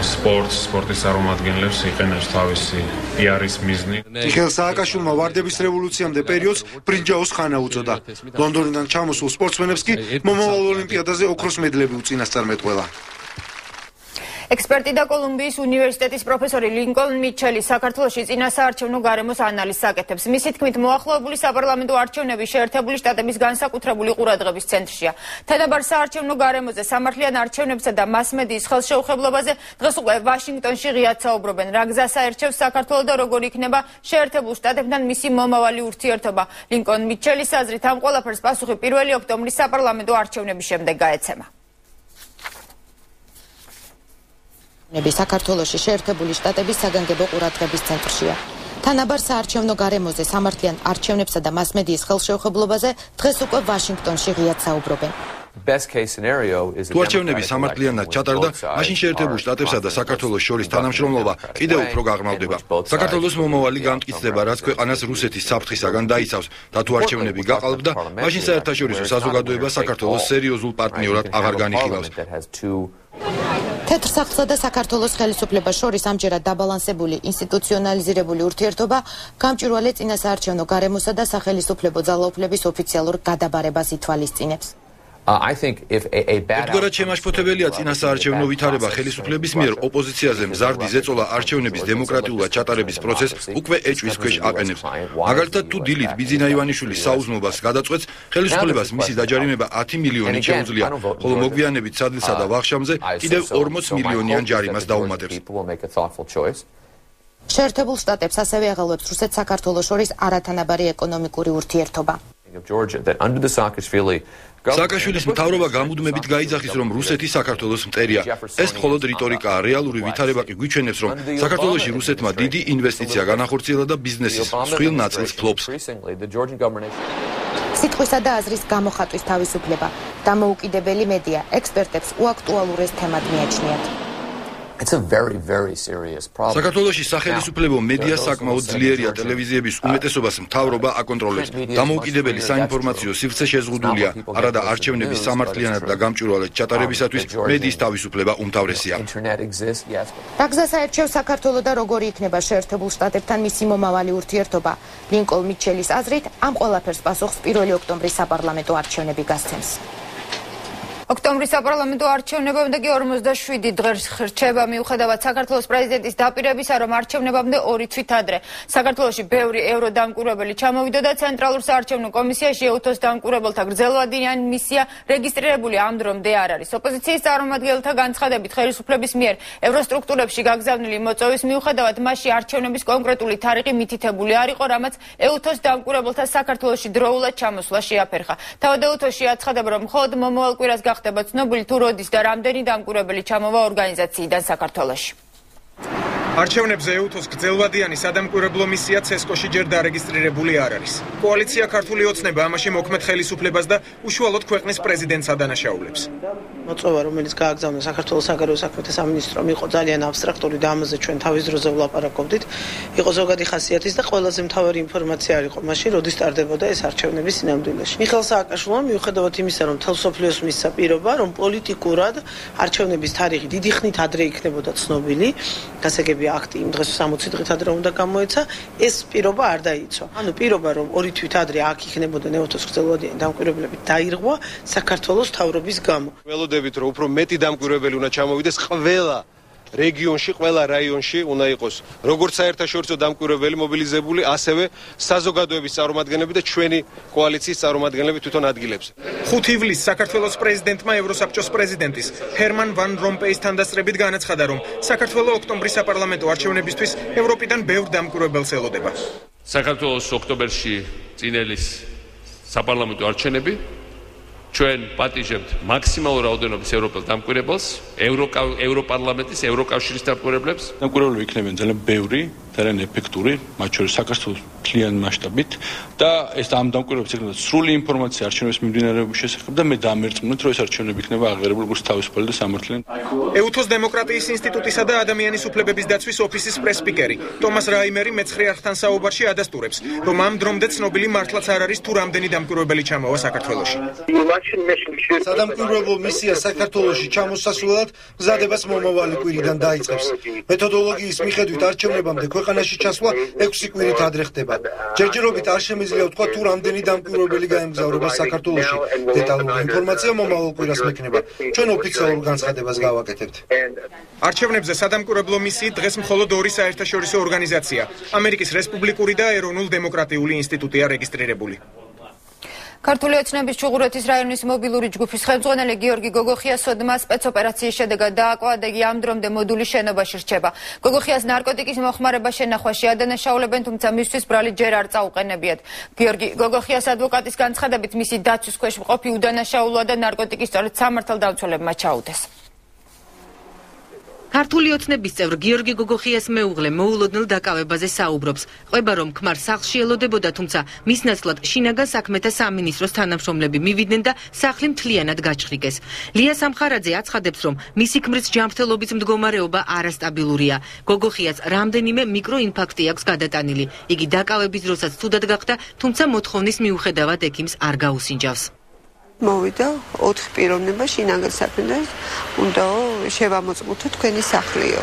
სპორტს, სპორტის წარმომადგენლებს იყენებს თავისი პიარის მიზნი. მიხელ სააკაშვილმა ვარდების რევოლუციამდე პერიოდს ბრინჯაოს ხანა უწოდა. ლონდონიდან ჩამოსულ სპორტსმენებს კი მომავალ ოლიმპიადაზე ოქროს მედლები უწინასწარმეტყველა. ექსპერტი და კოლუმბიის უნივერსიტეტის პროფესორი ლინკოლნ მიჩელი საქართველოსი წინასაარჩევნო გარემოს ანალიზს აკეთებს. მისი თქმით, მოახლოებული საპარლამენტო არჩევნები შეერთებული შტატების განსაკუთრებული ყურადღების ცენტრშია. თანაბარ საარჩევნო გარემოზე სამართლიან არჩევნებსა და მასმედიის ხელშეუხებლობაზე დღეს უკვე ვაშინგტონში ღიად საუბრობენ. რა გზას აერჩევს საქართველოს და როგორ იქნება შეერთებულ შტატებთან მისი მომავალი ურთიერთობა. ლინკოლნ მიჩელის აზრით, ამ ყველაფერს პასუხი 1 ოქტომბრის საპარლამენტო არჩევნების შემდეგ გაეცემა. ნები საქართველოსი შეერთებული შტატების საგანგებო ყურადღების centrშია. თანაბარ საარჩევნო გარემოზე სამართლიან არჩევნებსა და მასმედიის ხელშეუხებლობაზე დღეს უკვე ვაშინგტონში ღიად საუბრობენ. თუ არჩევნები სამართლიანად ჩატარდა, მაშინ შეერთებულ შტატებსა და საქართველოს შორის თანამშრომლობა კიდევ უფრო გაღრმავდება. საქართველოს მომავალი გამტკიცდება, რაც ქვეყანას რუსეთის საფრთხისაგან დაიცავს და თუ არჩევნები გაყალბდა, მაშინ საერთაშორისო საზოგადოება საქართველოს სერიოზულ პარტნიორად აღარ განიხილავს. თეთრ საფრთხსა და საქართველოს ხელისუფლებას შორის ამჯერად დაბალანსებული ინსტიტუციონალიზირებული ურთიერთობა გამჭვირვალე წინასაარჩევნო გარემოსა და სახელისუფლებო ძალაუფლების ოფიციალურ გადაბარებას ითვალისწინებს. ერთგვარად შემაშფოთებელია წინასაარჩევნო ვითარება ხელისუფლების მიერ ოპოზიციაზე მზარდი ზეწოლა არჩევნების დემოკრატიულად ჩატარების პროცესს უკვე ეჭვის ქვეშ აყენებს. მაგალითად, თუ დილით ბიძინა ივანიშვილის საუზმობას გადაწყვეტს, ხელისუფლებას მისი დაჯარიმება 10 მილიონი შეუძლია, ხოლო მოგვიანებით სადლსა და ვახშამზე კიდევ 40 მილიონიან ჯარიმას დაუმატებს. შეერთებულ შტატებს ასევე აღალვებს რუსეთ-საქართველოს შორის არათანაბარი ეკონომიკური ურთიერთობა. სააკაშვილის მთავრობა გამუდმებით გაიძახის, რომ რუსეთი საქართველოს მტერია. ეს მხოლოდ რიტორიკაა, რეალური ვითარება კი გვიჩვენებს, რომ საქართველოში რუსეთმა დიდი ინვესტიცია განახორციელა და ბიზნესის მსხვილ ნაწილს ფლობს. სიტყვისა და აზრის გამოხატვის თავისუფლება დამოუკიდებელი მედია ექსპერტებს უაქტუალურეს თემად მიაჩნიათ. It's a very very serious problem. საქართველოსი სახელისუფლებო მედია საკმაოდ ძლიერია ტელევიზიების უმეტესობას მთავრობა აკონტროლებს. დამოუკიდებელი საინფორმაციო სივრცე შეზღუდულია. არადა არჩევნების სამართლიანად და გამჭვირვალედ ჩატარებისათვის მედიის თავისუფლება უმთავრესია. ტაგზას აერჩევს საქართველოს და როგორი იქნება შეერთებულ შტატებთან მისი მომავალი ურთიერთობა. ლინკოლ მიჩელის აზრით, ამ ყველაფერს პასუხს 1 ოქტომბრის საპარლამენტო არჩევნები გასცემს. ოქტომბრის საპარლამენტო არჩევნებამდე კი 47 დღეს ხრჩება მიუხედავად საქართველოს პრეზიდენტის დაპირებისა, რომ არჩევნებამდე ორი თვით ადრე საქართველოსში ბევრი ევროდამკურებელი ჩამოვიდა და ცენტრალურ საარჩევნო კომისიაში ეუთოს დამკურებელთა გრძელვადიან მისია რეგისტრირებული ამ დრომდე არ არის. ოპოზიციის წარმომადგენელთა განცხადებით ხელისუფლების მიერ ევროსტრუქტურებში გაგზავნილი მოწვევის მიუხედავად მასში არჩევნების კონკრეტული თარიღი მითითებული არ იყო, რამაც ეუთოს დამკურებელთა საქართველოსში დროულად ჩამოსვლა შეაფერხა. თავად ეუთოში აცხადება, რომ მხოლოდ მომავალ კვირას ხდება ცნობილი თუ როდის და რამდენი დამკურებელი ჩამოვა ორგანიზაციიდან საქართველოში. არჩევნებზე ეუთოს გძელვადიანი სადამკვირვებლო მისია ცესკოში ჯერ დარეგისტრირებული არ არის. კოალიცია ქართული ოცნება ამაში მოქმედ ხელისუფლებას და უშუალოდ ქვეყნის პრეზიდენტს ადანაშაულებს. მოწვევა, რომელიც გააგზავნა საქართველოს საგარეო საქმეთა სამინისტრომ, იყო ძალიან აბსტრაქტული და ამაზე ჩვენ თავის დროზე ვლაპარაკობდით. იყო ზოგადი ხასიათის და ყველაზე მთავარი ინფორმაცია არ იყო მაშინ, როდის ტარდებოდა ეს არჩევნების სინამდვილეში. მიხელ სააკაშვილმა მიუხედავად იმისა, რომ თელსოფლიოს მისცა პირობა, რომ პოლიტიკურად არჩევნების თარიღი დიდი ხნით ადრე იქნებოდა ცნობილი, გასაგები აქტი იმ დღეს 60 დღით ადრე უნდა გამოეცა, ეს პირობა არ დაიცვა. ანუ პირობა, რომ ორი თვით ადრე აქ იქნებოდა ნეოთოს გრძელვადიანი დამკვირვებლები დაირღვა საქართველოს თავრობის გამო. ველოდე ვხვდებით, რომ უფრო მეტი დამკვირვებელი უნდა ჩამოვიდეს ყველა რეგიონში, ყველა რაიონში უნდა იყოს როგორც საერთაშორისო დამკვირვებელი მობილიზებული, ასევე საზოგადოების წარმომადგენლები და ჩვენი კოალიციის წარმომადგენლები თვითონ ადგილებს. 5 ივლისს საქართველოს პრეზიდენტმა ევროსაბჭოს პრეზიდენტის ჰერმან ვან რომპეის თანდასწრებით განაცხადა, რომ საქართველოს ოქტომბრის საპარლამენტო არჩევნებისთვის ევროპიდან ბევრ დამკვირვებელს ელოდება. საქართველოს ოქტომბერში წინელის საპარლამენტო არჩევნები ჩვენ პატიჟებთ მაქსიმალურ რაოდენობის ევროპელ დამკვირვებელს, ევროპარლამენტის, ევროკავშირის დამკვირვებლებს. დამკვირვებლები იქნებიან ძალიან ბევრი, ძალიან ეფექტური, მათ შორის საქართველოს მთლიან მასშტაბით და ეს ამ დამკვირვებლებს ეკნება სრული ინფორმაცია არჩევნების მიმდინარეობის შესახებ და მე დამერწმუნეთ, რომ ეს არჩევნები იქნება აღიარებული როგორც თავისუფალი და სამართლიანი. ეუთოს დემოკრატიის ინსტიტუტისა და ადამიანის უფლებების დაცვის ოფისის პრესპიკერი ტომას რაიმერი მეცხრე არხთან საუბარში ადასტურებს, რომ ამ დრომდე ცნობილი მართლაც არ არის თუ რამდენი დამკვირვებელი ჩამოვა საქართველოში. სადამკვირვებლო მისია საქართველოში ჩამოსასვლელად მზადებას მომავალი კვირიდან დაიწყებს. მეთოდოლოგიის მიხედვით არჩევნებამდე ქვეყანაში ჩასვლა 6 კვირით ადრე ხდება. ჯერჯერობით არ შემიძლია ვთქვა თუ რამდენი დამკვირვებელი გაემგზავრება საქართველოში. დეტალური ინფორმაცია მომავალ კვირას მექნება. ჩვენ ოფიციალურ განცხადებას გავაკეთებთ. არჩევნებზე სადამკვირვებლო მისიით დღეს მხოლოდ ორი საერთაშორისო ორგანიზაცია, ამერიკის რესპუბლიკური და ეროვნულ-დემოკრატიული ინსტიტუტია რეგისტრირებული. ქართული ოცნების ჩუღურეთის რაიონის მობილური ჯგუფის ხელმძღვანელი გიორგი გოგოხია სოდმა სპეცოპერაციის შედეგად დააკვა და იგი ამ დრომდე მოდულის შენობაში რჩება. გოგოხიას ნარკოტიკის მოხმარება შენახვაში ადანაშაულებენ, თუმცა მისთვის ბრალი ჯერ არ წაუყენებიათ. გიორგი გოგოხიას ადვოკატის განცხადებით მისი დაცვის ქვეშ მყოფი უდანაშაულოა და ნარკოტიკის სწორედ სამართალდამცველებმა ჩაუდეს. ქართული ოცნების წევრ გიორგი გოგოხიას მეუღლე მოულოდნელ დაკავებაზე საუბრობს. ყვება რომ ქმარ სახლში ელოდებოდა, თუმცა მის ნაცვლად შინაგან საქმეთა სამინისტროს თანამშრომლები მივიდნენ და სახლი მთლიანად გაჩხრიკეს. ლია სამხარაძე აცხადებს, რომ მისი ქმრის ჯანმრთელობის მდგომარეობა არასტაბილურია. გოგოხიას რამდენიმე მიკროინფარქტი აქვს გადატანილი. იგი დაკავების დროსაც თუდად გახდა, თუმცა მოთხოვნის მიუხედავად ექიმს არ გაუსინჯავს. მოვიდა 4 პიროვნება შინაგან საქმეს უნდაო შევამოწმუთო თქვენი სახლიო.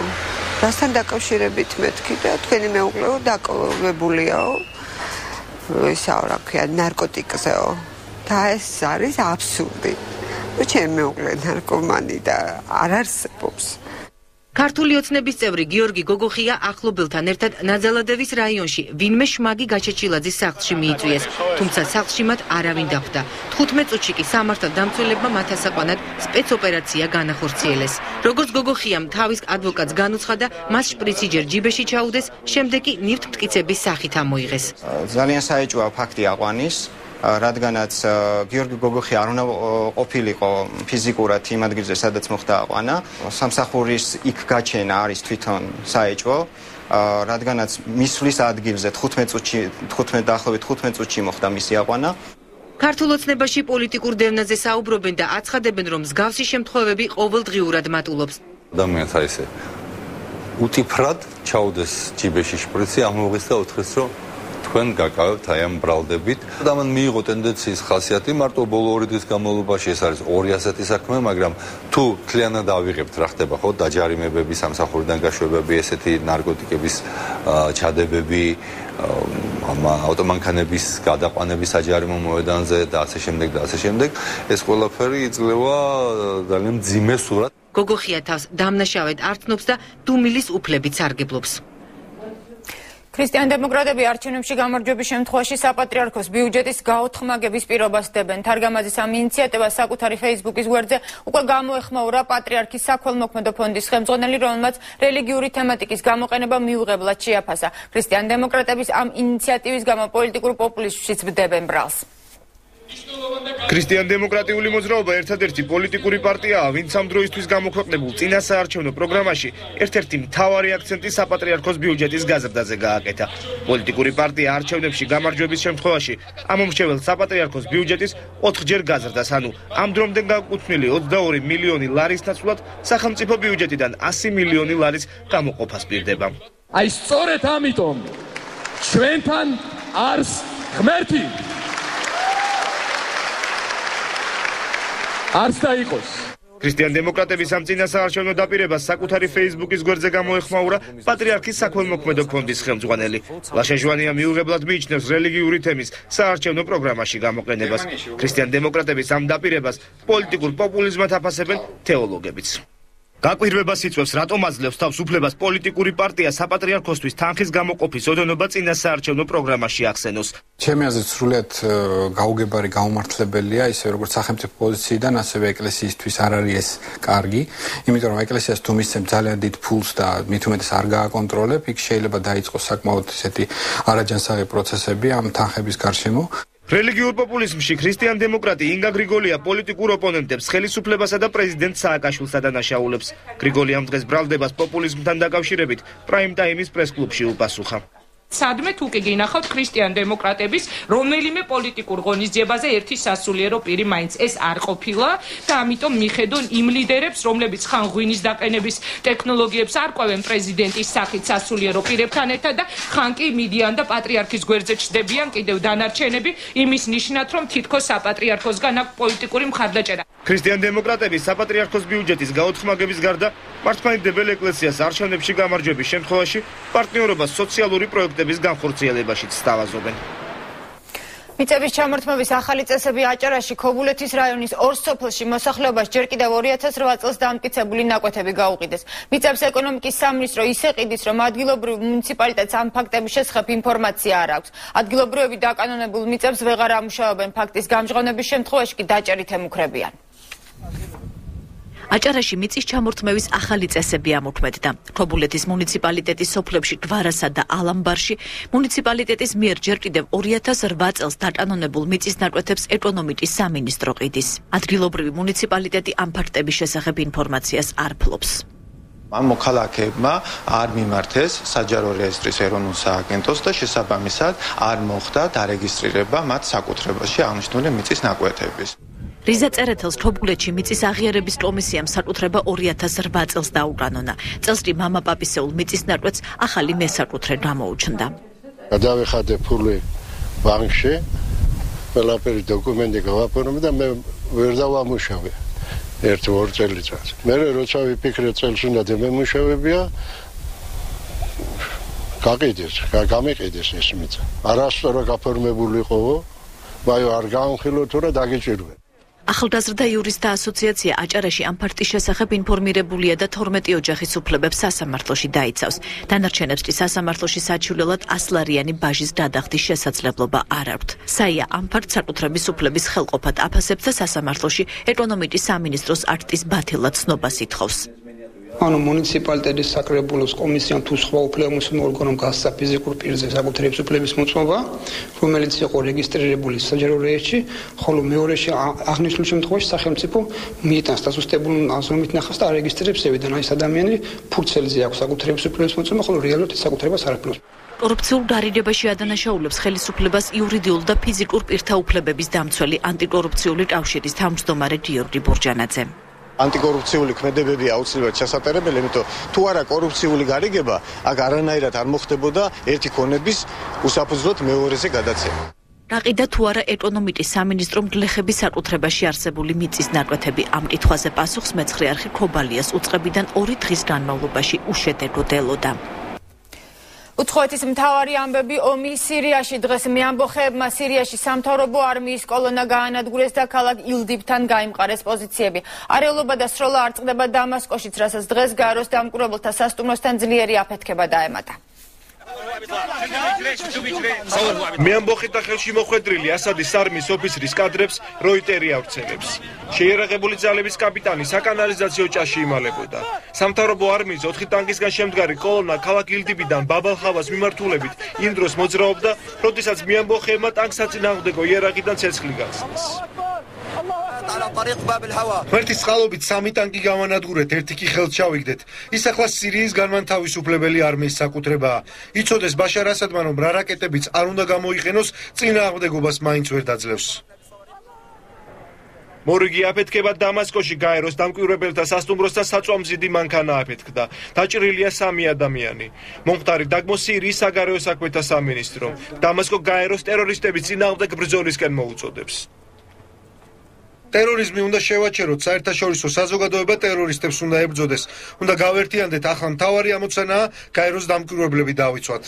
რასთან დაკავშირებით მეთქი და თქვენი მეუღლეო დაკავებულია ესაო რა ქვია ნარკოტიკზეო. და ეს არის აბსურდი. ჩემი მეუღლე ნარკომანი და არ არსებობს ქართული ოცნების წევრი გიორგი გოგოხია ახლობელთან ერთად ნაძალადევის რაიონში ვინმე შმაგი გაჩეჩილაძის სახლში მიიწვიეს, თუმცა სახლში მათ არავინ დახვდა. 15 წუთში კი სამართალ დამცველებმა მათ ასაყვანად სპეცოპერაცია განახორციელეს. როგორც გოგოხიამ თავის ადვოკატს განუცხადა, მას შპრიცი ჯერ ჯიბეში ჩაუდეს, შემდეგ კი ნივთთ მტკიცების სახით ამოიღეს. ძალიან საეჭვოა ფაქტი აყვანის. რადგანაც გიორგი გოგოხი არ უნდა ყოფილიყო ფიზიკურად იმ ადგილზე, სადაც მოხდა აყვანა. სამსახურის იქ გაჩენა არის თვითონ საეჭვო. რადგანაც მისვლის ადგილზე 15 წუთში 15 დაახლოებით 15 წუთში მოხდა მისი აყვანა. ქართულოცნებაში პოლიტიკურ დევნაზე საუბრობენ და აცხადებენ, რომ მსგავსი შემთხვევები ყოველდღიურად მატულობს. ადამიანს აი ესე უტიფრად ჩაუდეს ჯიბეში შპრიცი ამოღეს და ოთხეს რომ თქვენ გაკავებთ აი ამ ბრალდებით. და მან მიიღო ტენდენციის ხასიათი მარტო ბოლო ორი დღის განმავლობაში ეს არის ორი ასეთი საქმე, მაგრამ თუ თლიანად ავიღებთ რა ხდება ხო დაჯარიმებები, სამსახურიდან გაშვებები, ესეთი ნარკოტიკების ჩადებები, ავტომანქანების გადაყვანების საჯარიმო მოედანზე და ასე შემდეგ და ასე შემდეგ, ეს ყველაფერი იძლევა ძალიან ძიმე სურათ. გოგოხია თავს დამნაშავედ არცნობს და დუმილის უფლებით სარგებლობს. ქრისტიან დემოკრატები არჩევნებში გამარჯვების შემთხვევაში საპატრიარქოს ბიუჯეტის გაოთხმაგების პირობას დებენ. თარგამაძის ამ ინიციატივას საკუთარი Facebook-ის გვერდზე უკვე გამოეხმაურა პატრიარქის საქველმოქმედო ფონდის ხელმძღვანელი, რომელმაც რელიგიური თემატიკის გამოყენება მიუღებლად შეაფასა. ქრისტიან დემოკრატების ამ ინიციატივის გამო პოლიტიკურ პოპულიზმშიც ბდებენ ბრალს. ქრისტიან დემოკრატიული მოძრაობა ერთადერთი პოლიტიკური პარტიაა, ვინც ამ დროისთვის გამოქვეყნებულ წინა საარჩევნო პროგრამაში ერთ-ერთი მთავარი აქცენტი საპატრიარქოს ბიუჯეტის გაზრდაზე გააკეთა. პოლიტიკური პარტია არჩევნებში გამარჯვების შემთხვევაში ამომრჩეველ საპატრიარქოს ბიუჯეტის 4ჯერ გაზრდას, ანუ ამ დრომდე გაკუთვნილი 22 მილიონი ლარის ნაცვლად სახელმწიფო ბიუჯეტიდან 100 მილიონი ლარის გამოყოფას პირდება. აი სწორედ ამიტომ ჩვენთან არს ღმერთი არც დაიყოს ქრისტიან დემოკრატების ამ წინასაარჩევნო დაპირებას საკუთარი Facebook-ის გვერდზე გამოეხმაურა პატრიარქის საქველმოქმედო ფონდის ხელმძღვანელი. ლაშა ჟვანია მიუღებლად მიიჩნევს რელიგიური თემის საარჩევნო პროგრამაში გამოყენებას. ქრისტიან დემოკრატების ამ დაპირებას პოლიტიკურ პოპულიზმად აფასებენ თეოლოგებიც. გაკვირვებას იწვევს რატომ აძლევს თავს უფლებას პოლიტიკური პარტია საპატრიარქოსთვის თანხის გამოყოფის ოდენობა წინა საარჩევნო პროგრამაში ახსენოს. ჩემი აზრით სრულიად გაუგებარი გაუმართლებელია ისე როგორც სახელმწიფო პოზიციიდან ასევე ეკლესიისთვის არ არის ეს კარგი, იმიტომ რომ ეკლესიას თუ მისცემ ძალიან დიდ ფულს და მით უმეტეს არ გააკონტროლებ, იქ შეიძლება დაიწყოს საკმაოდ ისეთი არაჯანსაღი პროცესები ამ თანხების გარშემო. რელიგიურ პოპულიზმში ქრისტიან დემოკრატი ინგა გრიგოლია პოლიტიკურ ოპონენტებს ხელისუფლებასა და პრეზიდენტ სააკაშვილსა დანაშაულებს. გრიგოლიამ დღეს ბრალდებას პოპულიზმთან დაკავშირებით პრაიმ ტაიმის პრესკლუბში უპასუხა. სადმე თუ კი გინახავთ ქრისტიან დემოკრატების რომელიმე პოლიტიკურ ღონისძიებაზე ერთი სასულიერო პირი მაინც. ეს არ ყოფილა და ამიტომ მიხედონ იმ ლიდერებს რომლებიც ხან ღვინის დაყენების ტექნოლოგიებს არკვევენ პრეზიდენტის სახით სასულიერო პირებთან ერთად და ხან კი მიდიან და პატრიარქის გვერდზე ჩდებიან კიდევ დანარჩენები. იმის ნიშნად რომ თითქოს საპატრიარქოსგან აქვს პოლიტიკური მხარდაჭერა. ქრისტიან დემოკრატების საპატრიარქოს ბიუჯეტის გაუთხმაგების გარდა მართლმადიდებელ ეკლესიას არჩევნებში გამარჯვების შემთხვევაში პარტნიორობას სოციალური პროექტების განხორციელებაშიც სთავაზობენ. მიწების ჩამორთმების ახალი წესები აჭარაში ქობულეთის რაიონის ორ სოფელში მოსახლეობას ჯერ კიდევ 2008 წელს დამტკიცებული ნაკვეთები გაუყიდეს. მიწების ეკონომიკის სამინისტრო ისე ყიდის, რომ ადგილობრივ მუნიციპალიტეტს ამ ფაქტების შესახებ ინფორმაცია არ აქვს. ადგილობრივები დაკანონებულ მიწებს ვეღარ ამუშავებენ ფაქტის გამჟღავნების შემთხვევაში კი დაჭერით ემუქრებიან. აჭარაში მიწის ჩამორთმევის ახალი წესები ამოქმედდა. ქობულეთის მუნიციპალიტეტის სოფლებში გვარასა და ალამბარში მუნიციპალიტეტის მიერ ჯერ კიდევ 2008 წელს დაკანონებულ მიწის ნაკვეთებს ეკონომიკის სამინისტრო ყიდის. ადგილობრივი მუნიციპალიტეტი ამ ფაქტების შესახებ ინფორმაციას არ ფლობს. ამ მოქალაქეებმა არ მიმართეს საჯარო რეესტრის ეროვნულ სააგენტოს და შესაბამისად არ მოხდა დარეგისტრირება მათ საკუთრებაში აღნიშნული მიწის ნაკვეთების. რიზა წერეთელს თობგლეთში მიწის აღიარების კომისიამ საკუთრება 2008 წელს დაუყანონა. წელს კი მამაპაპისეულ მიწის ნაკვეთს ახალი მესაკუთრე გამოუჩნდა. გადავეხადე ფული ბანკში. ყველაფერი დოკუმენტი გავაფორმე და მე ვერ დავამუშავე. ერთ ორ წელიწადს. მე როცა ვიფიქრე წელს უნდა დემემუშავებია გაგიდეს, გამიყიდეს ეს მიწა. არასწორად გაფორმებულიყო, მაიო არ განხილო თუ რა დაგიჭირვე. ახალგაზრდა იურისტთა ასოციაცია აჭარაში ამ ფაქტის შესახებ ინფორმირებულია და 12 ოჯახის უფლებებს სასამართლოში დაიცავს. დანარჩენებს კი სასამართლოში საჩივრელად ასლარიანი ბაჟის გადახდის შესაძლებლობა არ აქვთ. საია ამ ფაქტს საკუთრების უფლების ხელყოფად აფასებს და სასამართლოში ეკონომიკის სამინისტროს აქტის ბათილად ცნობას ითხოვს. ანუ მუნიციპალიტეტის საკრებულოს კომისიამ თუ სხვა უფლებამოსილ ორგანომ გასცა ფიზიკურ პირზე საკუთრების უფლების მოწმობა, რომელიც იყო რეგისტრირებული საჯარო რეესტრში, ხოლო მეორეში აღნიშნულ შემთხვევაში სახელმწიფო მიიტანს დასუსტებულ აზრობით ნახავს და არეგისტრირებს ევიდან აი ეს ადამიანი ფურცელზე აქვს საკუთრების უფლების მოწმობა, ხოლო რეალურად ეს საკუთრებას არ აფლობს. კორუფციულ დარიგებაში ადანაშაულებს ხელისუფლებას იურიდიულ და ფიზიკურ პირთა უფლებების დამცველი ანტიკორუფციული კავშირის თავმჯდომარე გიორგი ბურჯანაძე. ანტიკორუფციული ქმედებები აუცილებლად შესაძლებელი, იმიტომ თუ არა კორუფციული გარიგება, აქ არანაირად არ მოხდებოდა ერთი ქონების უსაფუძვლოდ მეორეზე გადაცემა. რაყიდა თუ არა ეკონომიკის სამინისტრომ გლეხების საკუთრებაში არსებული მიწის ნაკვეთები ამ კითხვაზე პასუხს მეცხრე არხი ქობალიას უწყებიდან 2 დღის განმავლობაში უშედეგოდ ელოდა. უცხოეთის მთავარი ამბები ომი სირიაში დღეს მეამბოხეებმა სირიაში სამთავრობო არმიის კოლონა გაანადგურეს და ქალაქ ილდიბთან გაიმყარეს პოზიციები. არეულობა და სროლა არ წყდება დამასკოშიც, რასაც დღეს გაეროს დამკვირვებელთა სასტუმროსთან ძლიერი აფეთქება დაემატა. მე ამბოხეთ და ხელში მოხვედრილი ასადის არმიის ოფიცრის კადრებს როიტერი ავრცელებს. შეერაღებული ძალების კაპიტანი საკანალიზაციო ჭაში იმალებოდა. სამთავრობო არმიის 4 ტანკისგან შემდგარი კოლონა ქალაქ ილდიბიდან ბაბალხავას მიმართულებით იმ დროს მოძრაობდა, როდესაც მე ამბოხებმა ტანკს აწინააღმდეგო იერაღიდან ცეცხლი გასცეს. ღმერთი წყალობით სამი ტანკი გავანადგურეთ, ერთი კი ხელთ ჩავიგდეთ. ის ახლა სირიის განმანთავისუფლებელი არმიის საკუთრებაა. იცოდეს ბაშარ ასადმა, რომ რა რაკეტებიც არ უნდა გამოიყენოს, წინააღმდეგობას მაინც ვერ დაძლევს. მორიგი აფეთქება დამასკოში გაეროს დამკვირვებელთა სასტუმროსთან საწვამზიდი მანქანა აფეთქდა. დაჭრილია სამი ადამიანი. მომხდარი დაგმო სირიის საგარეო საქმეთა სამინისტრომ. დამასკო გაეროს ტერორისტების წინააღმდეგ ბრძოლისკენ მოუწოდებს. ტერორიზმი უნდა შევაჩეროთ საერთაშორისო საზოგადოება ტერორისტებს უნდა ებრძოდეს უნდა გავერთიანდეთ ახლა მთავარი ამოცანაა გაეროს დამკვირვებლები დავიცვათ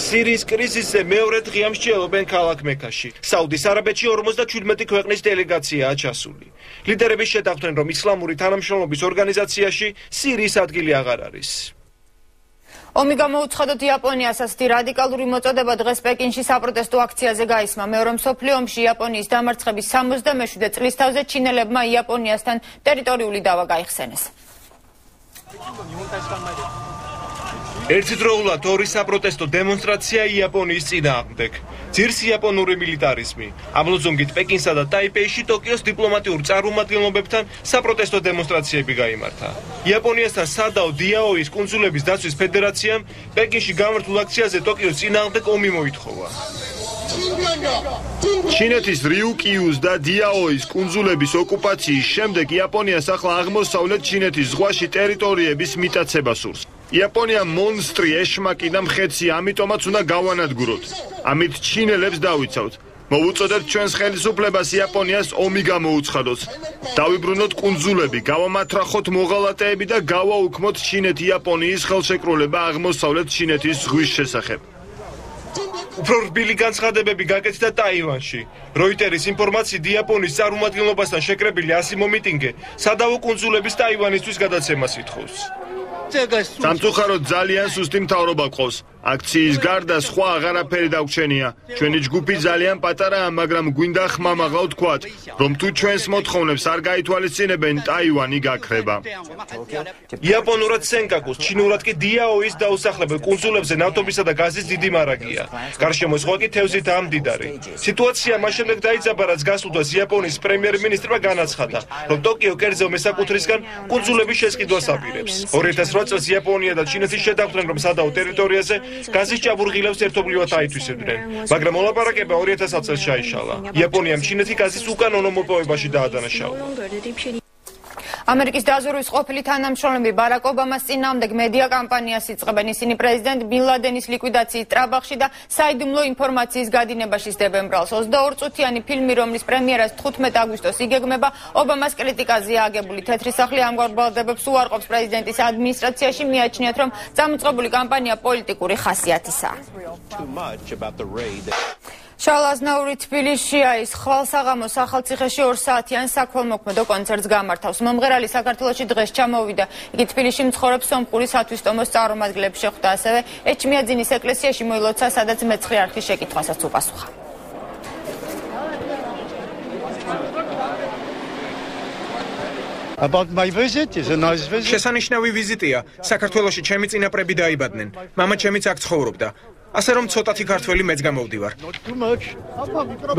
სირიის კრიზისზე მეორე დღე ამშჩელობენ ქალაქ მექაში. საუდის არაბეთში 57 ქვეყნის დელეგაციაა ჩასული. ლიდერები შეთანხმდნენ, რომ ისლამური თანამშრომლობის ორგანიზაციაში სირიის ადგილი აღარ არის. ომი გამოუცხადოთ იაპონიას ასეთი რადიკალური მოწოდება დღეს პეკინში საპროტესტო აქციაზე გაისმა. მეორე მსოფლიო ომში იაპონიის დამარცხების 67 წლის თავზე ჩინელებმა იაპონიასთან ტერიტორიული დავა გაიხსენეს. ერთდროულად ორი საპროტესტო დემონსტრაცია იაპონიის წინააღმდეგ. ძირს იაპონური მილიტარიზმი. ამ ლოზუნგით პეკინსა და ტაიპეიში ტოკიოს დიპლომატიურ წარმომადგენლობებთან საპროტესტო დემონსტრაციები გაიმართა. იაპონიასთან სადაო დიაოის კონსულების დაცვის ფედერაციამ პეკინში გამართულ აქციაზე ტოკიოს წინააღმდეგ ომი მოითხოვა. ჩინეთის რიუკიუს და დიაოის კუნძულების ოკუპაციის შემდეგ იაპონიას ახლა აღმოსავლეთ ჩინეთის ზღვაში ტერიტორიების მიტაცება სურს. იაპონია მონსტრი, ეშმაკი და მხეცი, ამიტომაც უნდა გავანადგუროთ. ამით ჩინელებს დავიცავთ. მოუწოდეთ ჩვენს ხელისუფლებას იაპონიას ომი გამოუცხადოს. დავიბრუნოთ კუნძულები, გავამათრახოთ მოღალატეები და გავაუქმოთ ჩინეთ-იაპონიის ხელშეკრულება აღმოსავლეთ ჩინეთის ზღვის შესახებ. უფრო რბილი განცხადებები გაკეთდა ტაივანში. როიტერის ინფორმაციით იაპონიის წარმომადგენლობასთან შეკრებილი 100 მომიტინგე სადავო კუნძულების ტაივანისთვის გადაცემას ითხოვს. სამწუხაროდ ძალიან სუსტი მთავრობა ყავს. აქციის გარდა სხვა აღარაფერი დაგვრჩენია. ჩვენი ჯგუფი ძალიან პატარაა, მაგრამ გვინდა ხმამაღლა ვთქვათ, რომ თუ ჩვენს მოთხოვნებს არ გაითვალისწინებენ, ტაივანი გაქრება. იაპონურად სენკაკუს, ჩინურად კი დიაოის დაუსახლებელ კუნძულებზე ნავთობისა და გაზის დიდი მარაგია. გარშემო სხვა კი თევზით ამდიდარი. სიტუაცია მას შემდეგ დაიძაბა, რაც გასულ დღეს იაპონიის პრემიერ-მინისტრმა განაცხადა, რომ ტოკიო კერძო მესაკუთრისგან კუნძულების შესყიდვას აპირებს. 2008 წელს იაპონია და ჩინეთი შედავდნენ, რომ სადაო ტერიტორიაზე გაზის ჭაბურღილებს ერთობლივად აითვისებდნენ, მაგრამ მოლაპარაკება 2000 წელს ჩაიშალა. იაპონიამ ჩინეთი გაზის უკანონო მოპოვებაში დაადანაშაულა. ამერიკის დაზვერვის ყოფილი თანამშრომლები ბარაკ ობამას წინააღმდეგ მედია კამპანიას იწყებენ. ისინი პრეზიდენტ ბინ ლადენის ლიკვიდაციის ტრაბახში და საიდუმლო ინფორმაციის გადინებაში სდებენ ბრალს. 22 წუთიანი ფილმი, რომლის პრემიერას 15 აგვისტოს იგეგმება, ობამას კრიტიკაზეა აგებული. თეთრი სახლი ამგვარ ბრალდებებს უარყოფს პრეზიდენტის ადმინისტრაციაში, მიაჩნიათ, რომ წამოწყებული კამპანია პოლიტიკური ხასიათისაა. შალაზნაური თბილისში ის ხვალსაღამოს ახალციხეში 2 საათიან საქველმოქმედო კონცერტს გამართავს. მომღერალი საქართველოში დღეს ჩამოვიდა. იგი თბილისში მცხოვრებს სომხური სათვისტომოს წარმომადგენლებს შეხვდა, ასევე ეჩმიაძინის ეკლესიაში მოილოცა, სადაც მეცხრე არხის შეკითხვასაც უპასუხა. about my visit is a nice visit შესანიშნავი ვიზიტია საქართველოში ჩემი წინაპრები დაიბადნენ მამა ჩემიც აქ ცხოვრობდა ასე რომ ცოტათი ქართველი მეც გამოვდივარ.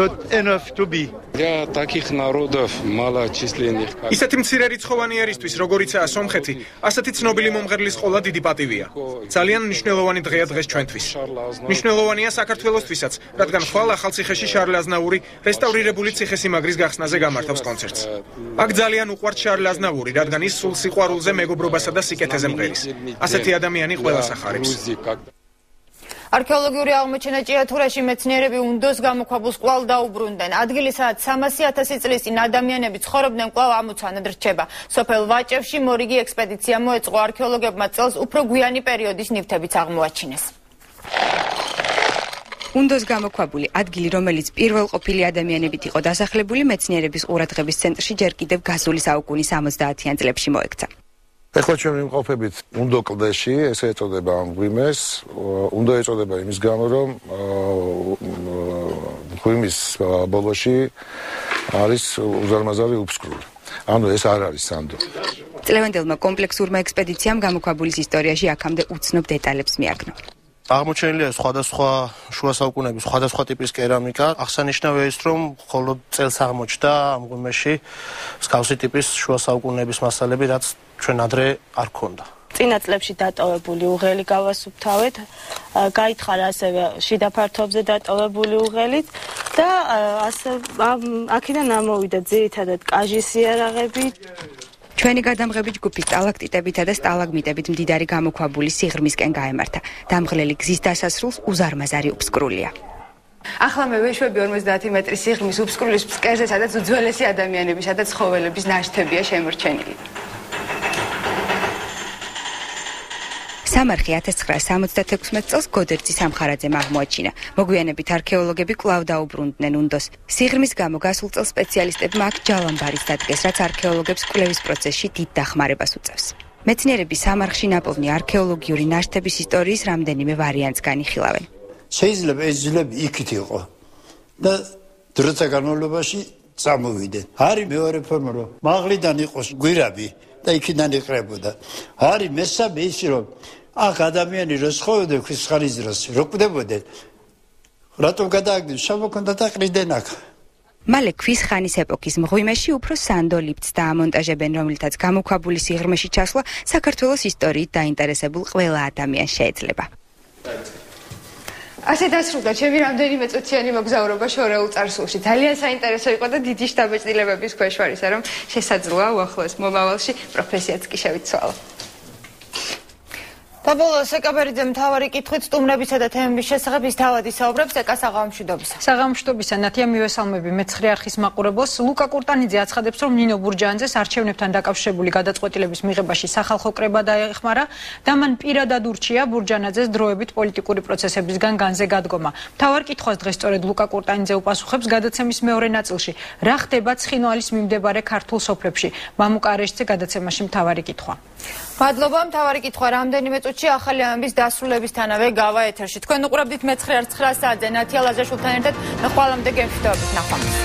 But enough to be. Для таких народов малочисленных. ისეთი მცირერიცხოვანი ერისთვის, როგორიცაა სომხეთი, ასეთი ცნობილი მომღერლის ყოლა დიდი პატივია. ძალიან მნიშვნელოვანი დღეა დღეს ჩვენთვის. მნიშვნელოვანია საქართველოსთვისაც, რადგან ხვალ ახალციხეში შარლ აზნაური რესტავრირებული ციხესიმაგრის გახსნაზე გამართავს კონცერტს. აქ ძალიან უყვართ შარლ აზნაური, რადგან ის სულ სიყვარულზე, მეგობრობასა და სიკეთეზე მღერის. ასეთი ადამიანი ყველას ახარებს. არქეოლოგიური აღმოჩენა ჭიათურაში მეცნიერები უნდოს გამოქვაბულს კვლავ დაუბრუნდნენ. ადგილი სადაც 300.000 წლის წინ ადამიანები ცხოვრობდნენ, კვლავ ამოცანად რჩება. სოფელ ვაჭევში მორიგი ექსპედიცია მოეწყო არქეოლოგებმა წელს უფრო გვიანი პერიოდის ნივთებიც აღმოაჩინეს. უნდოს გამოქვაბული ადგილი, რომელიც პირველ ყოფილი ადამიანებით იყო დასახლებული, მეცნიერების ყურადღების ცენტრში ჯერ კიდევ გაზული საუკუნის 70-იან წლებში მოექცა. ეხლა ჩვენ ვიმყოფებით უნდო კლდეში, ესე ეწოდება ამ ღვიმეს. უნდო ეწოდება იმის გამო, რომ ღვიმის ბოლოში არის უზარმაზარი უფსკრული. ანუ ეს არ არის სანდო. წლევანდელმა კომპლექსურმა ექსპედიციამ გამოქვაბულის ისტორიაში აქამდე უცნობ დეტალებს მიაგნო. აღმოჩენილია სხვადასხვა შუა საუკუნეების სხვადასხვა ტიპის კერამიკა. აღსანიშნავია ის, რომ მხოლოდ წელს აღმოჩნდა ამ ღვიმეში მსგავსი ტიპის შუა საუკუნეების მასალები, რაც ჩვენ ადრე არ ქონდა. წინა წლებში დატოვებული უღელი გავასუფთავეთ, გაითხარა ასევე შიდა ფართობზე დატოვებული უღელით და ასე აქედან ამოვიდა ძირითადად კაჟის იარაღები. ჩვენი გადამღები ჯგუფი სტალაქტიტებითა და სტალაგმიტებით მდიდარი გამოქვაბული სიღრმისკენ გაემართა. დამღლელი გზის დასასრულს უზარმაზარი უფსკრულია. ახლა მე ვეშვები 50 მეტრის სიღრმის უფსკრულის ფსკერზე, სადაც უძველესი ადამიანებისა და ცხოველების ნაშთებია შემორჩენილი. სამარხი 1976 წელს გოდერძის სამხარაძემ აღმოაჩინა. მოგვიანებით არქეოლოგები კვლავ დაუბრუნდნენ უნდოს. სიღრმის გამო გასულ წელს სპეციალისტებმა აქ ჯალამბარის დადგეს, რაც არქეოლოგებს კვლევის პროცესში დიდ დახმარებას უწევს. მეცნიერები სამარხში ნაპოვნი არქეოლოგიური ნაშთების ისტორიის რამდენიმე ვარიანტს განიხილავენ. შეიძლება ეს ძილები იქით იყო და დროთა განმავლობაში წამოვიდნენ. არის მეორე ფორმა რომ მაღლიდან იყოს გვირაბი და იქიდან იყრებოდა. არის მესამე ის რომ აქ ადამიანი რო ცხოვრობდა ქვის ხარის დროს რო კვდებოდნენ რატომ გადააგდნენ შემოქონდა და ყრიდნენ აქ მალე ქვის ხანის ეპოქის მღვიმეში უფრო სანდო ლიფტს დაამონტაჟებენ, რომლითაც გამოქვაბული სიღრმეში ჩასვლა საქართველოს ისტორიით დაინტერესებულ ყველა ადამიანს შეეძლება. ასე დასრულდა ჩემი რამდენიმე წუთიანი მოგზაურობა შორეულ წარსულში. ძალიან საინტერესო იყო და დიდი შთაბეჭდილებების ქვეშ ვარ ისე რომ შესაძლოა უახლოეს მომავალში პროფესიაც კი შევიცვალო. და ბოლოს ეკაბერიძე მთავარი კითხვით სტუმრებისა და თემების შესახებ ის თავად ისაუბრებს ეკა საღამოშვიდობისა. საღამოშვიდობისა ნათია მივესალმები მეცხრე არხის მაყურებელს ლუკა კურტანიძე აცხადებს რომ ნინო ბურჯანძეს არჩევნებთან დაკავშირებული გადაწყვეტილების მიღებაში სახალხო კრება დაეხმარა და მან პირადად ურჩია ბურჯანაძეს დროებით პოლიტიკური პროცესებისგან განზე გადგომა. მთავარ კითხვას დღეს სწორედ ლუკა კურტანიძე უპასუხებს გადაცემის მეორე ნაწილში. რა ხდება ცხინვალის მიმდებარე ქართულ სოფლებში? მამუკარეშზე გადაცემაში მთავარი კითხვა. მადლობა მთავარი კითხვა. რამდენიმე წუთში ახალი ამბის დასრულებისთანავე გავა ეთერში. თქვენ უყურებდით მე 9:09 საათზე ნათია ლაზაშვილთან ერთად. და ხვალამდე გემშვიდობებით. ნახვამდის